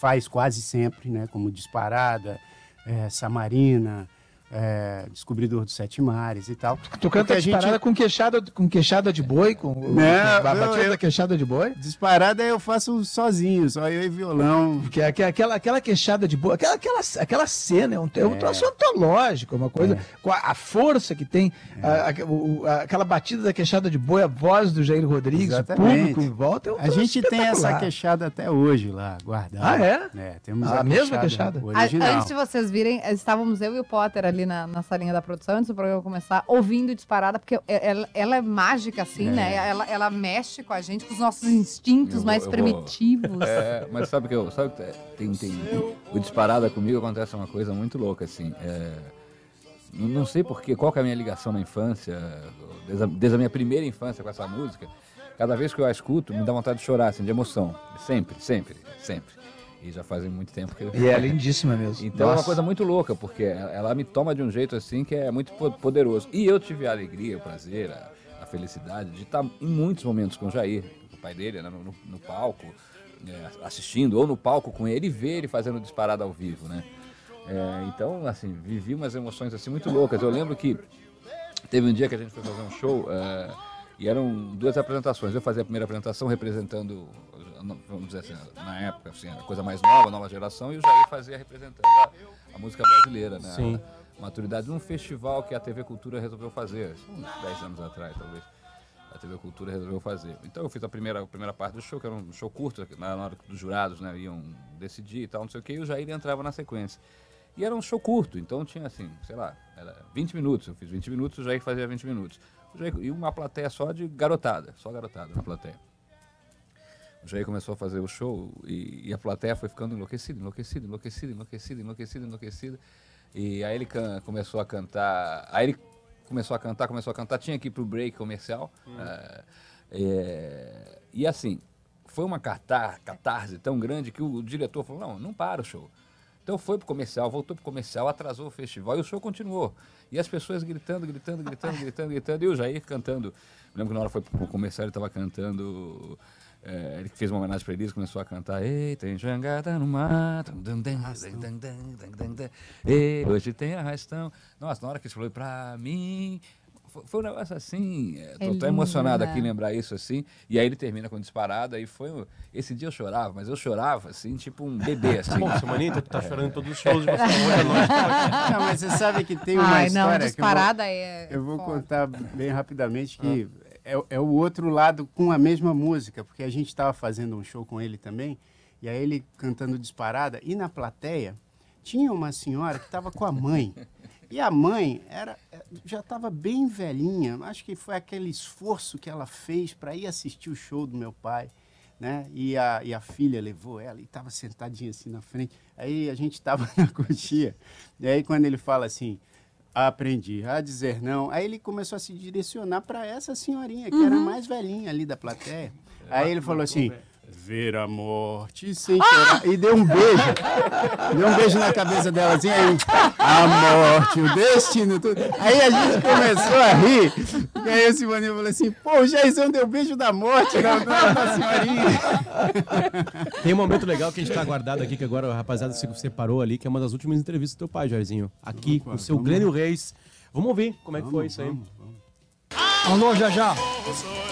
faz quase sempre, né? Como Disparada, é, Samarina, é, Descobridor dos Sete Mares e tal. Tu canta a gente- disparada com, queixada, com queixada de boi, com Não, a eu- batida eu- da queixada de boi? Disparada eu faço sozinho, só eu e violão. Que, é- que, é aquela, aquela queixada de boi, aquela, aquela, aquela cena é um, é um É. troço antológico, é uma coisa, com a, a força que tem, a- a- o- a- aquela batida da queixada de boi, a voz do Jair Rodrigues, Exatamente. o público em volta. É um A gente tem essa queixada até hoje lá, guardada. Ah, é? temos A mesma queixada? A- Original. Antes de vocês virem, estávamos eu e o Potter ali na, na salinha da produção, antes do programa começar, ouvindo disparada, porque ela, ela é mágica, assim, É. né? Ela, ela mexe com a gente, com os nossos instintos Eu mais eu vou- primitivos. É, mas sabe que eu. Sabe que tem, tem. O disparada comigo acontece uma coisa muito louca, assim. é, não, sei porquê, qual que é a minha ligação na infância, desde a, desde a minha primeira infância com essa música. Cada vez que eu a escuto, me dá vontade de chorar, assim, de emoção. Sempre, sempre, sempre. E já fazem muito tempo que eu. E é lindíssima mesmo. Então é uma Nossa. coisa muito louca, porque ela me toma de um jeito assim que é muito po- poderoso. E eu tive a alegria, o prazer, a, a felicidade de estar em muitos momentos com o Jair, o pai dele, né, no, no- no palco, é, assistindo, ou no palco com ele e ver ele fazendo disparada ao vivo, né? É, então, assim, vivi umas emoções assim muito loucas. Eu lembro que teve um dia que a gente foi fazer um show é, E eram duas apresentações. Eu fazia a primeira apresentação representando, vamos dizer assim, na época, assim, a coisa mais nova, nova geração, e o Jair fazia representando a, a música brasileira, né? Sim. A maturidade num festival que a TV Cultura resolveu fazer, uns 10 anos atrás, talvez. A TV Cultura resolveu fazer. Então eu fiz a primeira, a primeira parte do show, que era um show curto, na, hora que os jurados né, iam decidir e tal, não sei o que, e o Jair entrava na sequência. E era um show curto, então tinha assim, sei lá, era 20 minutos. Eu fiz 20 minutos, o Jair fazia 20 minutos. Jair, e uma plateia só de garotada, só garotada na plateia. O Jair começou a fazer o show e, e a plateia foi ficando enlouquecida, enlouquecida, enlouquecida, enlouquecida, enlouquecida, enlouquecida. E aí ele começou a cantar. Aí ele começou a cantar, começou a cantar, tinha que ir pro break comercial. é, é, e assim, foi uma catar, catarse tão grande que o, o diretor falou: não, não para o show. Então foi pro comercial, voltou pro comercial, atrasou o festival e o show continuou. E as pessoas gritando, gritando, gritando, gritando, gritando, e o Jair cantando. Eu lembro que na hora foi pro comercial ele estava cantando. É, ele fez uma homenagem para eles, começou a cantar Ei, tem jangada no mato Ei, hoje tem arrastão. Nossa, na hora que ele falou para mim. Foi, um negócio assim, é, tô, emocionado aqui lembrar isso assim, e aí ele termina com disparada, e foi, esse dia eu chorava, mas eu chorava assim, tipo um bebê, assim. Nossa, Manita, tu tá é. chorando todos os shows de você, é Não, mas você sabe que tem uma Ai, história... Não, disparada eu vou, é... Eu vou contar bem rapidamente que ah é, é o outro lado com a mesma música, porque a gente estava fazendo um show com ele também, e aí ele cantando disparada, e na plateia tinha uma senhora que estava com a mãe. E a mãe era já estava bem velhinha, acho que foi aquele esforço que ela fez para ir assistir o show do meu pai. Né? E, a, e a filha levou ela e estava sentadinha assim na frente. Aí a gente estava na coxia. E aí quando ele fala assim, aprendi a dizer não, aí ele começou a se direcionar para essa senhorinha, que era a mais velhinha ali da plateia. Aí ele falou assim, ver a morte sem chorar. E deu um beijo. Deu um beijo na cabeça dela assim, aí, a morte, o destino, tudo. Aí a gente começou a rir. E aí o Simoninho falou assim, pô, o Jairson deu beijo da morte na, na, na senhorinha. Tem um momento legal que a gente tá guardado aqui, que agora a rapaziada se separou ali, que é uma das últimas entrevistas do teu pai, Jairzinho. Aqui, com o seu vamos Glênio. Reis. Vamos ouvir como é que foi isso aí. Alô, Jajá.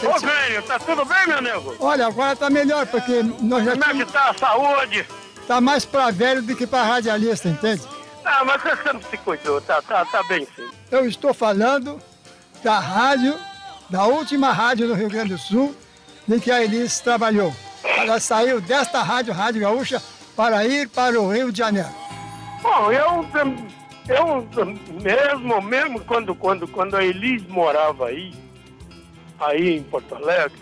Ô, velho, tá tudo bem, meu nego? Olha, agora tá melhor, porque nós já Como é que tá a saúde? Tá mais pra velho do que pra radialista, entende? Ah, mas você sempre se cuidou, tá, tá, tá bem sim. Eu estou falando da rádio, da última rádio do Rio Grande do Sul, em que a Elis trabalhou. Ela saiu desta rádio, Rádio Gaúcha, para ir para o Rio de Janeiro. Bom, eu, eu mesmo, mesmo quando, quando, quando a Elis morava aí, aí em Porto Alegre,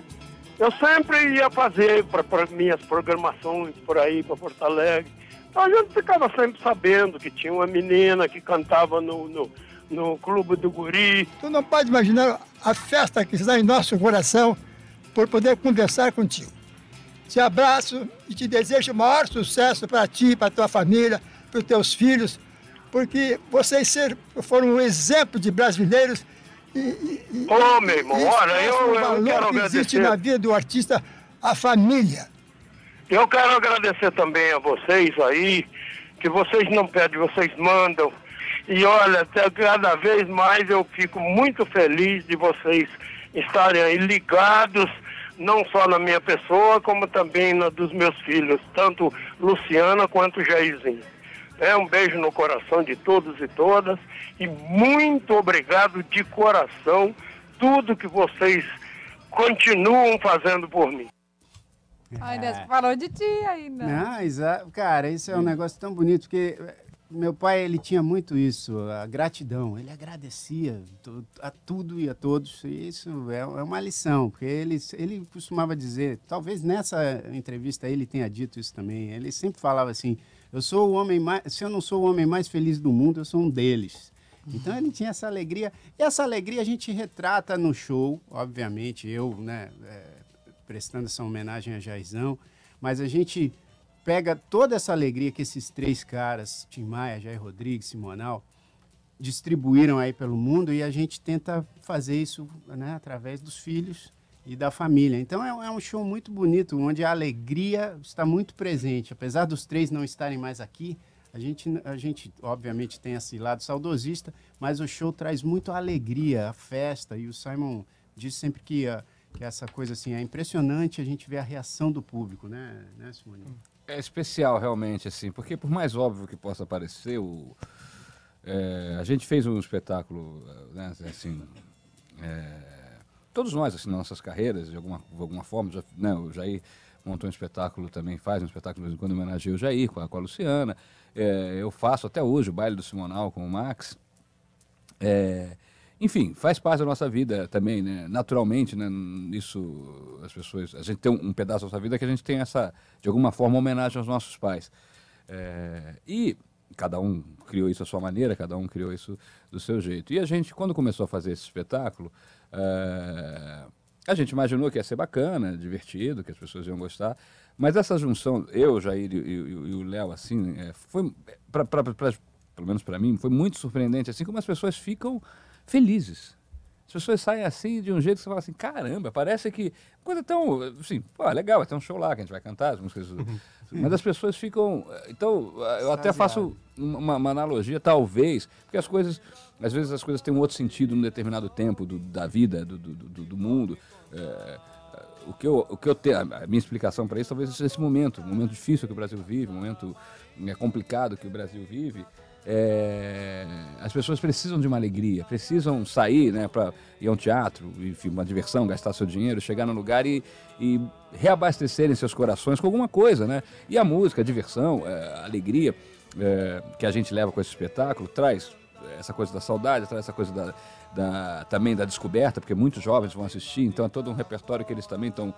eu sempre ia fazer para minhas programações por aí, para Porto Alegre. Então a gente ficava sempre sabendo que tinha uma menina que cantava no, no, no Clube do Guri. Tu não pode imaginar a festa que está em nosso coração por poder conversar contigo. Te abraço e te desejo o maior sucesso para ti, para tua família, para os teus filhos, porque vocês ser- foram um exemplo de brasileiros e, Ô, meu irmão, olha, eu- o eu valor quero que existe agradecer. na vida do artista, a família. Eu quero agradecer também a vocês aí, que vocês não pedem, vocês mandam. E olha, cada vez mais eu fico muito feliz de vocês estarem aí ligados, não só na minha pessoa, como também na dos meus filhos, tanto Luciana quanto Jairzinho. É um beijo no coração de todos e todas e muito obrigado de coração tudo que vocês continuam fazendo por mim. Ainda se falou de ti ainda. Não, cara, isso é um negócio tão bonito, porque eh, meu pai, ele tinha muito isso, a gratidão. Ele agradecia a tudo e a todos, e isso é, é uma lição, porque ele, ele costumava dizer, talvez nessa entrevista ele tenha dito isso também, ele sempre falava assim, eu sou o homem mais, se eu não sou o homem mais feliz do mundo, eu sou um deles. Então ele tinha essa alegria, e essa alegria a gente retrata no show, obviamente, eu, né, eh, prestando essa homenagem a Jairzão, mas a gente pega toda essa alegria que esses três caras, Tim Maia, Jair Rodrigues, Simonal, distribuíram aí pelo mundo e a gente tenta fazer isso né, através dos filhos e da família. Então é, é um show muito bonito, onde a alegria está muito presente. Apesar dos três não estarem mais aqui, a gente, a gente obviamente tem esse lado saudosista, mas o show traz muito a alegria, a festa, e o Simon disse sempre que, a, que essa coisa assim é impressionante a gente ver a reação do público, né, né Simone? É especial realmente, assim, porque por mais óbvio que possa parecer, o, é, a gente fez um espetáculo, né, assim, é, todos nós, assim, nossas carreiras, de alguma, de alguma forma, já, né, o Jair montou um espetáculo também, faz um espetáculo de vez em quando homenageia o Jair com a, com a Luciana, é, eu faço até hoje o baile do Simonal com o Max, é, enfim, faz parte da nossa vida também, né? Naturalmente, né? Isso, as pessoas, a gente tem um, um pedaço da nossa vida que a gente tem essa, de alguma forma, homenagem aos nossos pais. É, e cada um criou isso à sua maneira, cada um criou isso do seu jeito. E a gente, quando começou a fazer esse espetáculo, é, a gente imaginou que ia ser bacana, divertido, que as pessoas iam gostar. Mas essa junção, eu, Jair e, e, e o Léo, assim, é, foi, pra, pra, pra, pelo menos para mim, foi muito surpreendente, assim como as pessoas ficam felizes. As pessoas saem assim de um jeito que você fala assim, caramba, parece que coisa tão, assim, pô, legal, vai ter um show lá que a gente vai cantar as músicas, mas as pessoas ficam, então eu até faço uma, uma, analogia, talvez, porque as coisas, às vezes as coisas têm um outro sentido num determinado tempo do, da vida, do, do, do, do mundo. É, o que eu, o que eu tenho, a minha explicação para isso talvez seja esse momento, um momento difícil que o Brasil vive, um momento é, complicado que o Brasil vive. É, as pessoas precisam de uma alegria, precisam sair né, para ir a um teatro, enfim, uma diversão, gastar seu dinheiro, chegar no lugar e, e reabastecerem seus corações com alguma coisa. Né? E a música, a diversão, é, a alegria é, que a gente leva com esse espetáculo traz essa coisa da saudade, traz essa coisa da, da, também da descoberta, porque muitos jovens vão assistir, então é todo um repertório que eles também estão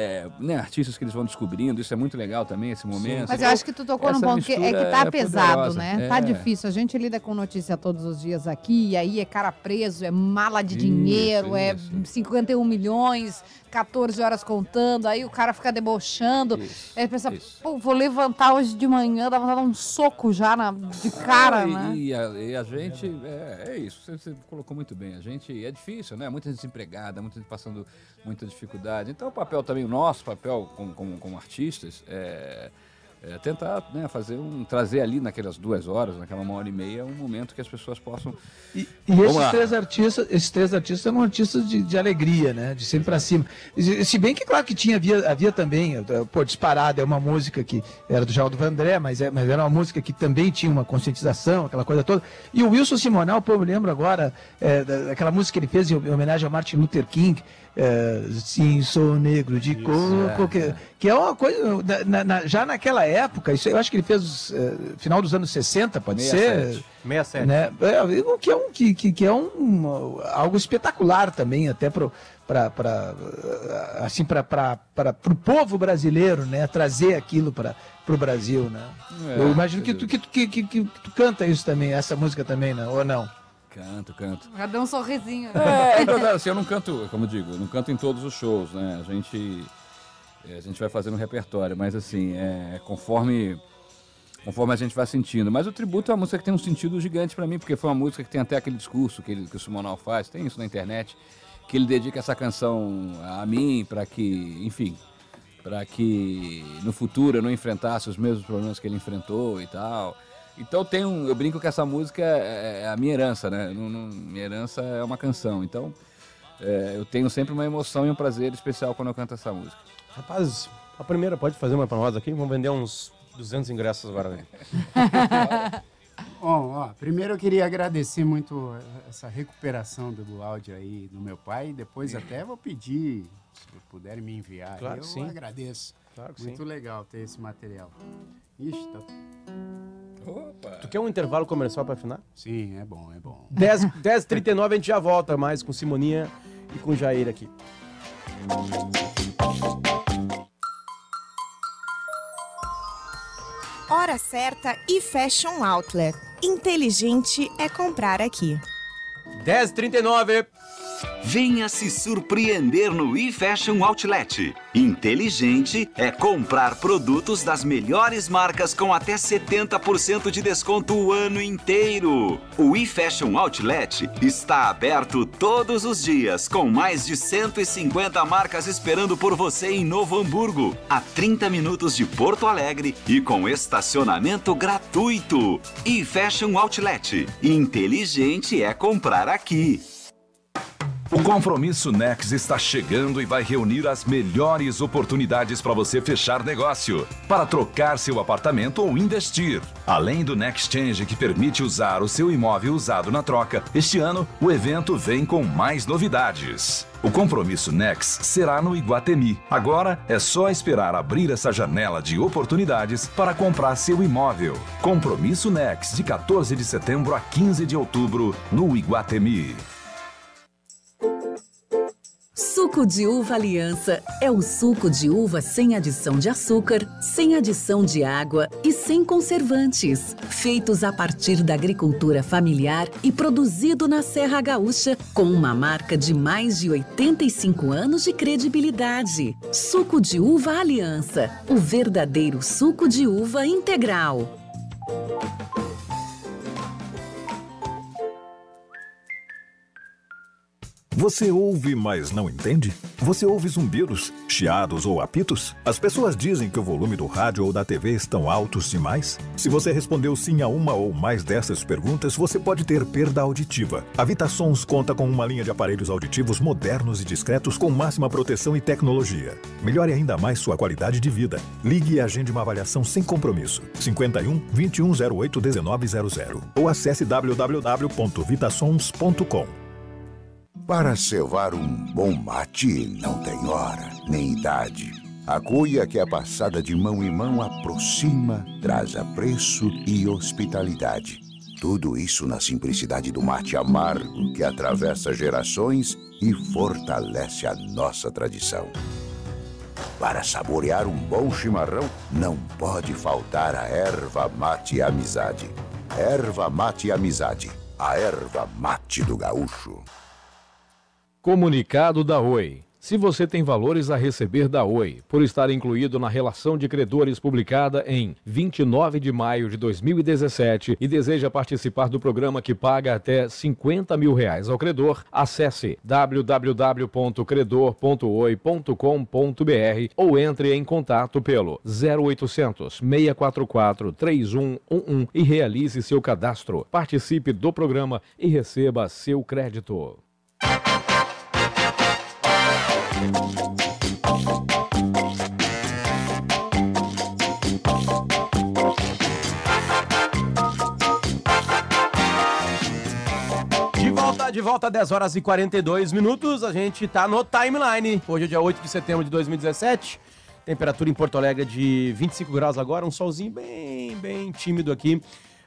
é, né, artistas que eles vão descobrindo, isso é muito legal também, esse momento. Mas eu acho que tu tocou num ponto que é que tá é pesado, poderosa. né? É. Tá difícil. A gente lida com notícia todos os dias aqui, e aí é cara preso, é mala de isso, dinheiro, é isso. é 51 milhões, 14 horas contando, aí o cara fica debochando. Isso, aí pensa, pô, vou levantar hoje de manhã, dá vontade de dar um soco já na, de cara, ah, né? E, e, a, e, a, gente, é, é isso, você, você, colocou muito bem. A gente, é difícil, né? Muita gente desempregada, muita gente passando muita dificuldade. Então o papel também, o nosso papel como, como, como artistas, é é, tentar né, fazer um trazer ali naquelas duas horas, naquela uma hora e meia, um momento que as pessoas possam. E, e esses três artistas, esses três artistas são artistas de, de alegria, né? De sempre para cima. Se bem que claro que tinha havia, havia também, eh, pô, disparada é uma música que era do Geraldo Vandré, mas, é, mas era uma música que também tinha uma conscientização, aquela coisa toda. E o Wilson Simonal, pô, eu lembro agora é, daquela música que ele fez em homenagem ao Martin Luther King é, sim, sou negro de coco, é, que, é. que é uma coisa, na, na, já naquela época, isso eu acho que ele fez é, final dos anos 60, pode 67. ser. 67. Né? É, que é, um, que, que é um, algo espetacular também, até para para assim para o povo brasileiro né trazer aquilo para o Brasil né é, eu imagino que tu, que, que, que, que, tu canta isso também essa música também né? ou não Canto, canto. Já deu um sorrisinho. É, então, assim, eu não canto, como eu digo, eu não canto em todos os shows, né? A gente, é, a gente vai fazendo um repertório, mas assim, é, conforme, conforme a gente vai sentindo. Mas o tributo é uma música que tem um sentido gigante para mim, porque foi uma música que tem até aquele discurso que, ele, que o Simonal faz, tem isso na internet, que ele dedica essa canção a mim, para que, enfim, para que no futuro eu não enfrentasse os mesmos problemas que ele enfrentou e tal. Então tem um, eu brinco que essa música é, é a minha herança, né? Não, não, minha herança é uma canção. Então é, eu tenho sempre uma emoção e um prazer especial quando eu canto essa música. Rapaz, a primeira pode fazer uma pra nós aqui? Vamos vender uns 200 ingressos agora, né? Bom, ó, primeiro eu queria agradecer muito essa recuperação do áudio aí do meu pai. Depois até vou pedir, se puderem me enviar. Claro eu sim. agradeço. Claro que muito sim. legal ter esse material. Ixi, tá... Opa. Tu quer um intervalo comercial para afinar? Sim, é bom, é bom. 10, 10 39 a gente já volta mais com Simoninha e com Jair aqui. Hora certa e Fashion Outlet. Inteligente é comprar aqui. 10 39 Venha se surpreender no eFashion Outlet. Inteligente é comprar produtos das melhores marcas com até 70% de desconto o ano inteiro. O eFashion Outlet está aberto todos os dias, com mais de 150 marcas esperando por você em Novo Hamburgo, a 30 minutos de Porto Alegre e com estacionamento gratuito. eFashion Outlet. Inteligente é comprar aqui. O Compromisso Nex está chegando e vai reunir as melhores oportunidades para você fechar negócio, para trocar seu apartamento ou investir. Além do Nexchange que permite usar o seu imóvel usado na troca, este ano o evento vem com mais novidades. O compromisso Nex será no Iguatemi. Agora é só esperar abrir essa janela de oportunidades para comprar seu imóvel. Compromisso Nex, de 14 de setembro a 15 de outubro, no Iguatemi. Suco de uva Aliança é o suco de uva sem adição de açúcar, sem adição de água e sem conservantes. Feitos a partir da agricultura familiar e produzido na Serra Gaúcha, com uma marca de mais de 85 anos de credibilidade. Suco de uva Aliança, o verdadeiro suco de uva integral. Você ouve, mas não entende? Você ouve zumbidos, chiados ou apitos? As pessoas dizem que o volume do rádio ou da TV estão altos demais? Se você respondeu sim a uma ou mais dessas perguntas, você pode ter perda auditiva. A Vitasons conta com uma linha de aparelhos auditivos modernos e discretos com máxima proteção e tecnologia. Melhore ainda mais sua qualidade de vida. Ligue e agende uma avaliação sem compromisso. 51 2108 1900 ou acesse www.vitasons.com. Para cevar um bom mate não tem hora nem idade. A cuia que é passada de mão em mão aproxima, traz apreço e hospitalidade. Tudo isso na simplicidade do mate amargo que atravessa gerações e fortalece a nossa tradição. Para saborear um bom chimarrão, não pode faltar a erva mate amizade. Erva mate amizade, a erva mate do gaúcho. Comunicado da Oi. Se você tem valores a receber da Oi, por estar incluído na relação de credores publicada em 29 de maio de 2017 e deseja participar do programa que paga até 50 mil reais ao credor, acesse www.credor.oi.com.br ou entre em contato pelo 0800 644 3111 e realize seu cadastro. Participe do programa e receba seu crédito. De volta, de volta, 10 horas e 42 minutos. A gente tá no timeline. Hoje é dia 8 de setembro de 2017. Temperatura em Porto Alegre de 25 graus agora, um solzinho bem, bem tímido aqui.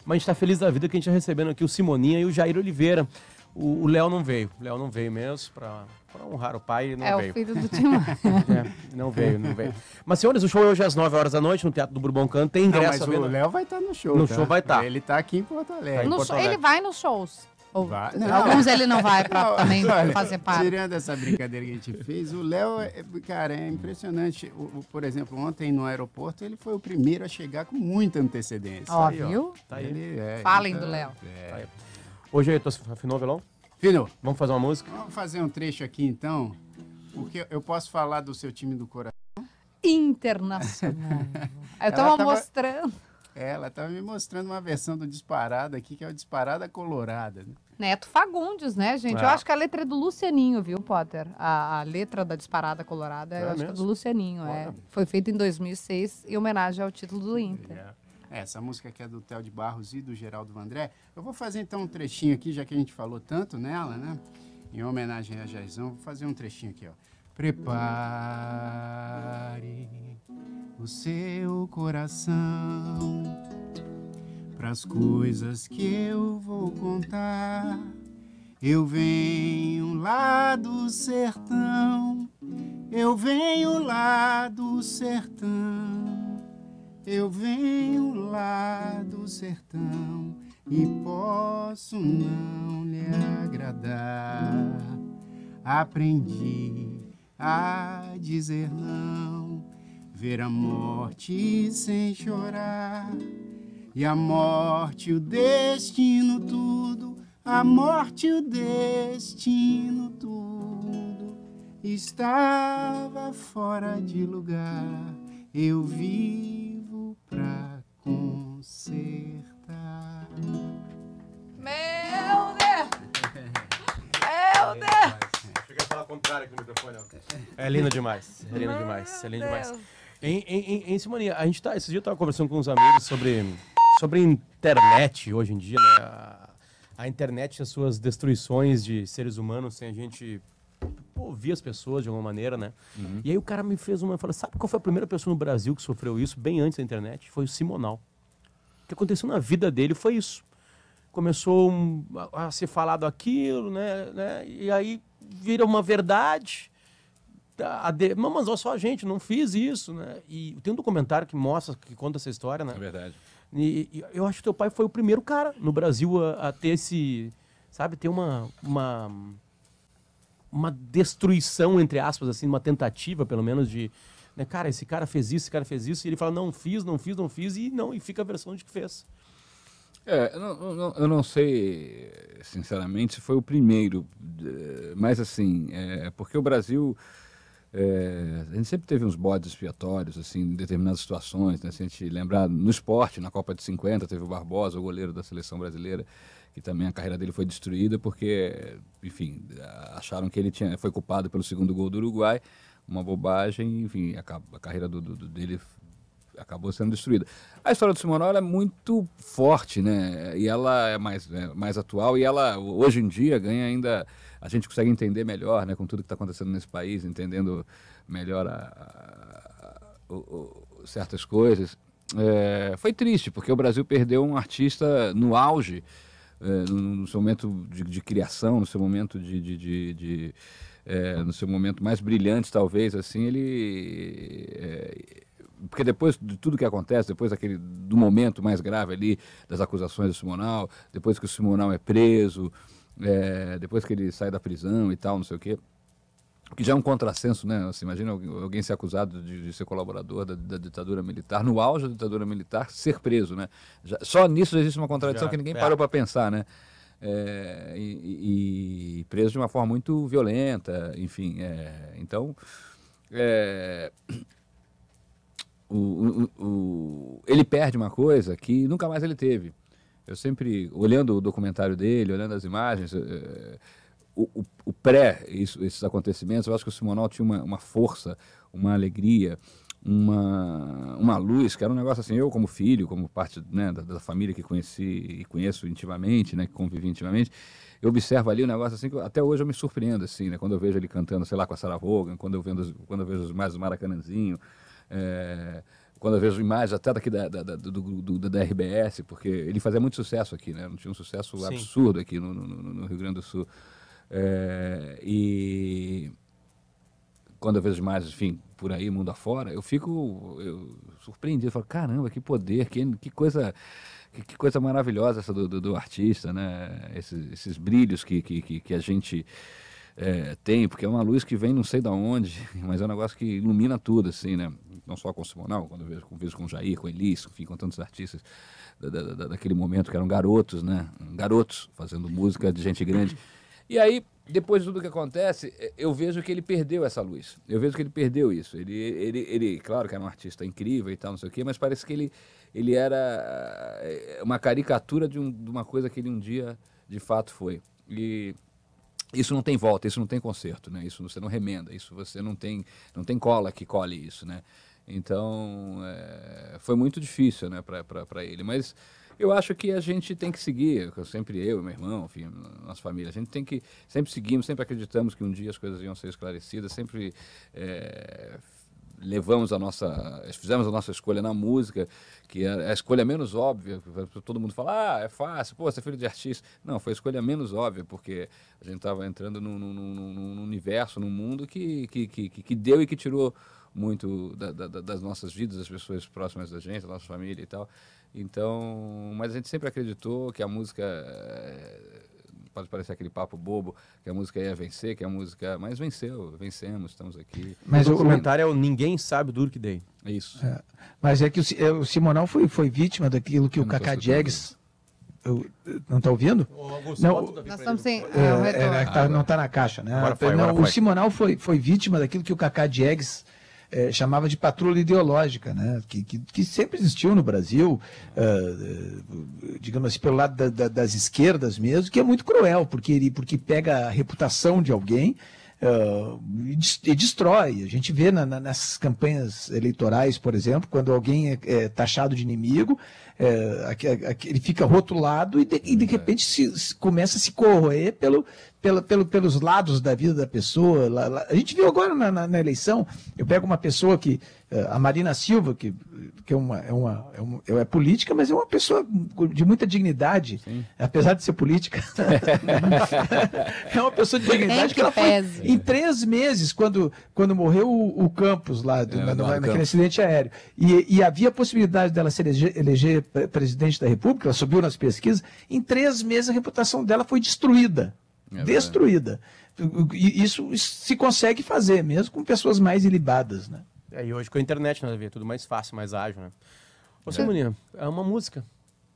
Mas a gente tá feliz da vida que a gente tá recebendo aqui o Simoninha e o Jair Oliveira. O Léo não veio. O Léo não veio mesmo, pra, pra honrar o pai, ele não É o veio. filho do Timão. É, não veio, não veio. Mas, senhores, o show é hoje às 9 horas da noite no Teatro do Bourbon Canto. Tem Não, ingresso mas à venda. o Léo vai estar no show. No tá? show vai estar. Ele tá aqui em Porto Alegre. No show- ele vai nos shows. Ou- Vai. Alguns ele não vai pra Não, também olha, fazer parte. Tirando essa brincadeira que a gente fez, o Léo, é- cara, é impressionante. O- o- por exemplo, ontem no aeroporto, ele foi o primeiro a chegar com muita antecedência. Ó, Aí, viu? Tá aí. Ele, é, Falem ele do Léo. É. Hoje aí, tu afinou o violão? Finou. Vamos fazer uma música? Vamos fazer um trecho aqui, então, porque eu posso falar do seu time do coração. Internacional. Eu Ela tava tava- mostrando. É, Ela estava me mostrando uma versão do Disparada aqui, que é o Disparada Colorada. né? Neto Fagundes, né, gente? É. Eu acho que a letra é do Lucianinho, viu, Potter? A, a letra da Disparada Colorada, É eu acho que é do? Lucianinho, é. Foi feita em 2006 em homenagem ao título do Inter. É, essa música aqui é do Theo de Barros e do Geraldo Vandré. Eu vou fazer então um trechinho aqui, já que a gente falou tanto nela, né? Em homenagem a Jairzão, vou fazer um trechinho aqui, ó. Prepare o seu coração para as coisas que eu vou contar. Eu venho lá do sertão, eu venho lá do sertão. Eu venho lá do sertão e posso não lhe agradar. Aprendi a dizer não, ver a morte sem chorar. E a morte, o destino, tudo, a morte, o destino, tudo, estava fora de lugar. Eu vivo pra consertar. Meu Deus! Meu Deus! contrário aqui no microfone. É lindo demais. É lindo demais. É lindo demais. Em, em, em, em Simonia, a gente tá. Esse dia eu tava conversando com uns amigos sobre, sobre internet hoje em dia, né? A, a internet e as suas destruições de seres humanos sem a gente ouvir as pessoas de alguma maneira, né? E aí o cara me fez uma. Falou, sabe qual foi a primeira pessoa no Brasil que sofreu isso bem antes da internet? Foi o Simonal. O que aconteceu na vida dele foi isso. Começou a, a ser falado aquilo, né, né? E aí vira uma verdade. A de... Não, mas só, gente, não fiz isso, né? E tem um documentário que mostra, que conta essa história, né? É verdade. E, e eu acho que teu pai foi o primeiro cara no Brasil a, a ter esse, sabe, ter uma, uma uma destruição entre aspas assim, uma tentativa pelo menos de, né, cara, esse cara fez isso, esse cara fez isso, e ele fala não fiz, não fiz, não fiz e não e fica a versão de que fez. É, eu não, eu não- sei, sinceramente, se foi o primeiro, mas assim, é, porque o Brasil, é, a gente sempre teve uns bodes expiatórios, assim, em determinadas situações, né? Se a gente lembrar, no esporte, na Copa de 50, teve o Barbosa, o goleiro da seleção brasileira, que também a carreira dele foi destruída porque, enfim, acharam que ele tinha, foi culpado pelo segundo gol do Uruguai, uma bobagem, enfim, a, a carreira do- do- dele acabou sendo destruída. A história do Simonal ela é muito forte, né? E ela é mais, é mais atual e ela hoje em dia ganha ainda a gente consegue entender melhor, né, com tudo que está acontecendo nesse país, entendendo melhor a- a- o- o- certas coisas. É, foi triste porque o Brasil perdeu um artista no auge, é, no, no seu momento de, de criação, no seu momento de, de- de- de, é, no seu momento mais brilhante, talvez assim, ele é, porque depois de tudo que acontece, depois daquele do momento mais grave ali das acusações do Simonal, depois que o Simonal é preso, é, depois que ele sai da prisão e tal, não sei o quê, que já é um contrassenso, né? Você imagina alguém, ser acusado de, de ser colaborador da, da ditadura militar, no auge da ditadura militar, ser preso, né? Já- só nisso existe uma contradição Já, que ninguém é. parou para pensar, né? É, e, e- e preso de uma forma muito violenta, enfim. é, então, é, o, o- o- ele perde uma coisa que nunca mais ele teve. Eu sempre, olhando o documentário dele, olhando as imagens, eh, o, o- o pré, isso- esses acontecimentos, eu acho que o Simonal tinha uma, uma força, uma alegria, uma, uma luz, que era um negócio assim, eu como filho, como parte né, da, da família que conheci e conheço intimamente, né, que convivi intimamente, eu observo ali um negócio assim que até hoje eu me surpreendo, assim, né, quando eu vejo ele cantando, sei lá, com a Sarah Vaughan, quando eu, vendo, quando eu vejo imagens do Maracanãzinho, é, quando eu vejo imagens até daqui da, da, da- do, do- da RBS, porque ele fazia muito sucesso aqui, né? Não tinha um sucesso Sim. absurdo aqui no, no- no- Rio Grande do Sul. É, e quando eu vejo imagens, enfim, por aí, mundo afora, eu fico eu, surpreendido. Eu falo, caramba, que poder, que, que coisa... Que, que coisa maravilhosa essa do, do, do artista, né? Esses, esses brilhos que, que, que a gente é, tem, porque é uma luz que vem não sei de onde, mas é um negócio que ilumina tudo, assim, né? Não só com o Simonal, quando eu vejo com, vejo com o Jair, com o Elis, enfim, com tantos artistas da, da- da- daquele momento que eram garotos, né? Garotos fazendo música de gente grande. E aí, depois de tudo que acontece, eh, eu vejo que ele perdeu essa luz. Eu vejo que ele perdeu isso. Ele, ele, ele claro que era um artista incrível e tal, não sei o quê, mas parece que ele, ele era eh, uma caricatura de, um- de uma coisa que ele um dia, de fato, foi. E isso não tem volta, isso não tem conserto, né? Isso você não remenda, isso você não tem, não tem cola que cole isso, né? Então, é, foi muito difícil, né, para ele. Mas eu acho que a gente tem que seguir, eu sempre eu meu irmão, enfim, nossa família, a gente tem que, sempre seguimos, sempre acreditamos que um dia as coisas iam ser esclarecidas, sempre é, levamos a nossa, fizemos a nossa escolha na música, que é a escolha menos óbvia, todo mundo fala, ah, é fácil, pô, você é filho de artista. Não, foi a escolha menos óbvia, porque a gente estava entrando num, num- num- num- universo, num mundo que, que, que, que- deu e que tirou muito da- da- das nossas vidas, das pessoas próximas da gente, da nossa família e tal. Então, mas a gente sempre acreditou que a música eh, pode parecer aquele papo bobo, que a música ia vencer, que a música, mas venceu, vencemos, estamos aqui. Mas o comentário é o Ninguém Sabe do Urk Day. É isso. É. Mas é que o, é, o Simonal foi, foi vítima daquilo que o não tô Kaká. Jags. Eu- não está ouvindo? Augusto, não, o Nós estamos sem. é, É, o é, é, tá- não está na caixa, né? Foi, Não, o foi. Simonal foi, foi vítima daquilo que o Kaká Jags eh, chamava de patrulha ideológica, né? que, que, que sempre existiu no Brasil, eh, digamos assim, pelo lado da- da- das esquerdas mesmo, que é muito cruel, porque ele porque pega a reputação de alguém des- e destrói. A gente vê na- na- nessas campanhas eleitorais, por exemplo, quando alguém é, é taxado de inimigo, é, ele fica rotulado e de, e de repente se, se- começa a se corroer pelo, pela- pelo- pelos lados da vida da pessoa. Lá- lá- A gente viu agora na, na- na eleição, eu pego uma pessoa que, eh, a Marina Silva, que, que é, uma, é, uma, é, uma- é política, mas é uma pessoa de muita dignidade, apesar de ser política. é uma pessoa de dignidade que que ela foi em três meses, quando, quando morreu o, o Campos lá, do, É, na- naquele Campos. acidente aéreo, e, e havia a possibilidade dela se eleger, eleger presidente da República, ela subiu nas pesquisas, em três meses a reputação dela foi destruída. É destruída. E isso se consegue fazer, mesmo com pessoas mais ilibadas, né? É, e hoje com a internet, né, Davi? É tudo mais fácil, mais ágil, né? Ô, É. Simoninha, é uma música.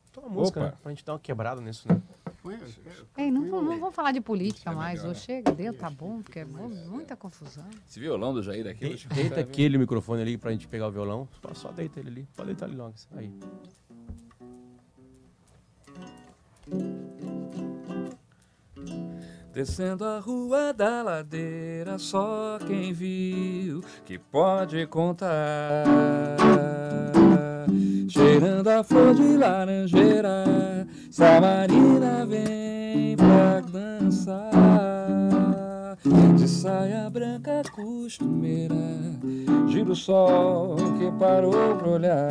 Então, uma música, Opa. né? Pra gente dar uma quebrada nisso, né? Ei, não, vamos- não vamos falar de política mais. Hoje chega, deu, tá bom, porque é mu- muita confusão. Esse violão do Jair aqui. De- Deita aquele microfone ali pra gente pegar o violão. Só, só deita ele ali. Pode deitar ali logo. Aí. Descendo a rua da ladeira, só quem viu que pode contar. Cheirando a flor de laranjeira, Samarina vem pra dançar. De saia branca costumeira, gira o sol que parou pra olhar.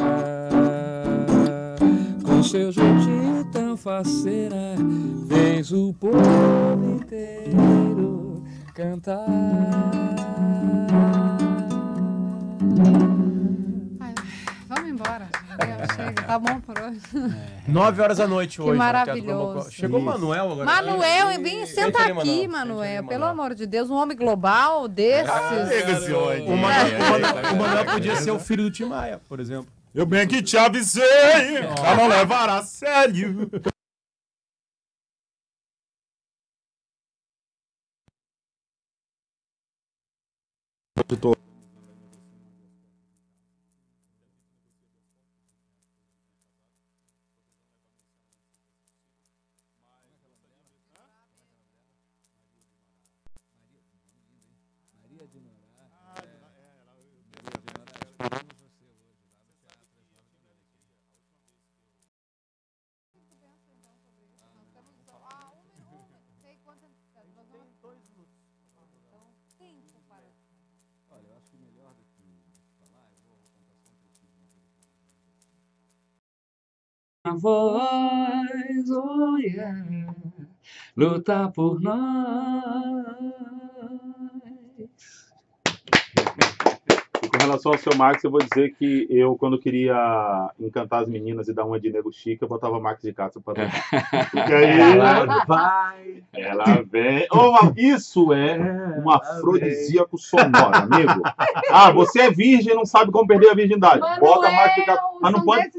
Com seu jeitinho faceira, fez o povo inteiro cantar. Vamos embora. Chega, tá bom por hoje. Nove horas da noite Que hoje. maravilhoso. Chegou o. Manuel agora. Manuel, e vem, senta ali, aqui, Manuel. Manuel. Pelo amor de Deus, um homem global desses. O Manuel, o Manuel- o Manuel podia ser o filho do Tim Maia, por exemplo. Eu bem que te avisei pra não levar a sério. Voz, oh yeah, lutar por nós. Relação ao seu Max, eu vou dizer que eu, quando queria encantar as meninas e dar uma de nego chique, eu botava Max de Castro pra tocar. Porque aí Ela vai, ela vem. Oh, isso é um afrodisíaco sonoro, amigo. Ah, você é virgem e não sabe como perder a virgindade. Bota Max de Castro. Ah, não pode.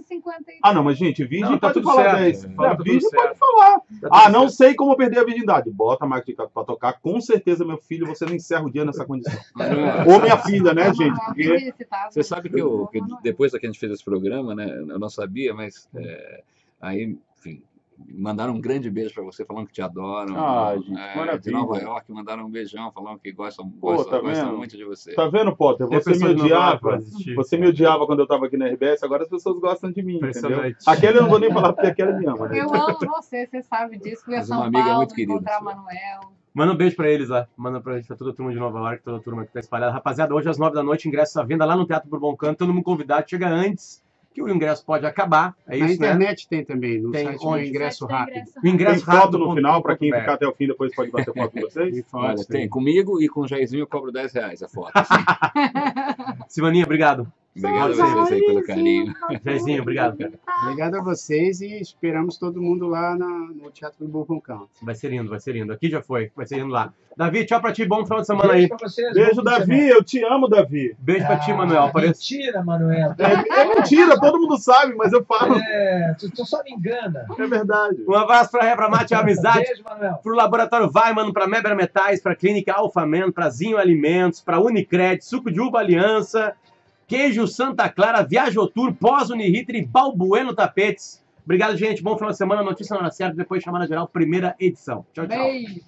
Ah, não, mas gente, virgem Não, tá tá tudo tudo falando certo. isso. Fala É, tudo virgem certo. pode falar. Tá Ah, não certo. sei como perder a virgindade. Bota Max de Castro pra tocar. Com certeza, meu filho, você não encerra o dia nessa condição. Ou minha filha, né, gente? Porque Você sabe que, eu, que depois que a gente fez esse programa, né, eu não sabia, mas é, aí, enfim, mandaram um grande beijo para você, falando que te adoram. Ah, gente, É, de Nova York, mandaram um beijão, falando que gostam, Pô, gostam, tá gostam muito de você. Tá vendo, Potter? Você me odiava. Você me odiava quando eu tava aqui na RBS, agora as pessoas gostam de mim, entendeu? Aquele eu não vou nem falar porque aquele me ama, né? Eu amo você, você sabe disso. Fui a Mas São uma amiga Paulo muito querida encontrar sua. Manuel. Manda um beijo pra eles lá. Manda pra, pra toda a turma de Nova York, toda a turma que tá espalhada. Rapaziada, hoje às nove da noite, ingresso à venda lá no Teatro Bourbon Canto. Todo mundo convidado. Chega antes, que o ingresso pode acabar. É Na isso, né? internet tem também, no Tem site do onde? ingresso rápido. O ingresso Tem foto rápido no final, pra quem ficar até o fim depois pode bater foto com vocês? Olha, tem comigo e com o Jairzinho eu cobro 10 reais a foto. Simaninha, obrigado. Obrigado a vocês aí pelo carinho. Jairzinho, obrigado, cara. Obrigado a vocês e esperamos todo mundo lá na- no Teatro do Bourbon Count. Vai ser lindo, vai ser lindo. Aqui já foi, vai ser lindo lá. Davi, tchau pra ti, bom final de semana aí. Beijo, Davi, eu te amo, Davi. Beijo pra ti, Manuel. Aparece. Mentira, Manuel. É, é mentira, todo mundo sabe, mas eu falo. É, tu, tu só me engana. É verdade. Um abraço pra Rebra Mate e Amizade. Beijo, Manuel. Pro Laboratório Weiman, pra Meber Metais, pra Clínica Alfaman, pra Zinho Alimentos, pra Unicred, Suco de Uva Aliança, Queijo Santa Clara, Viajotur, Pós-Uniriter e Balbueno Tapetes. Obrigado, gente. Bom final de semana. Notícia na hora certa. Depois chamada geral, primeira edição. Tchau, tchau. Beijo.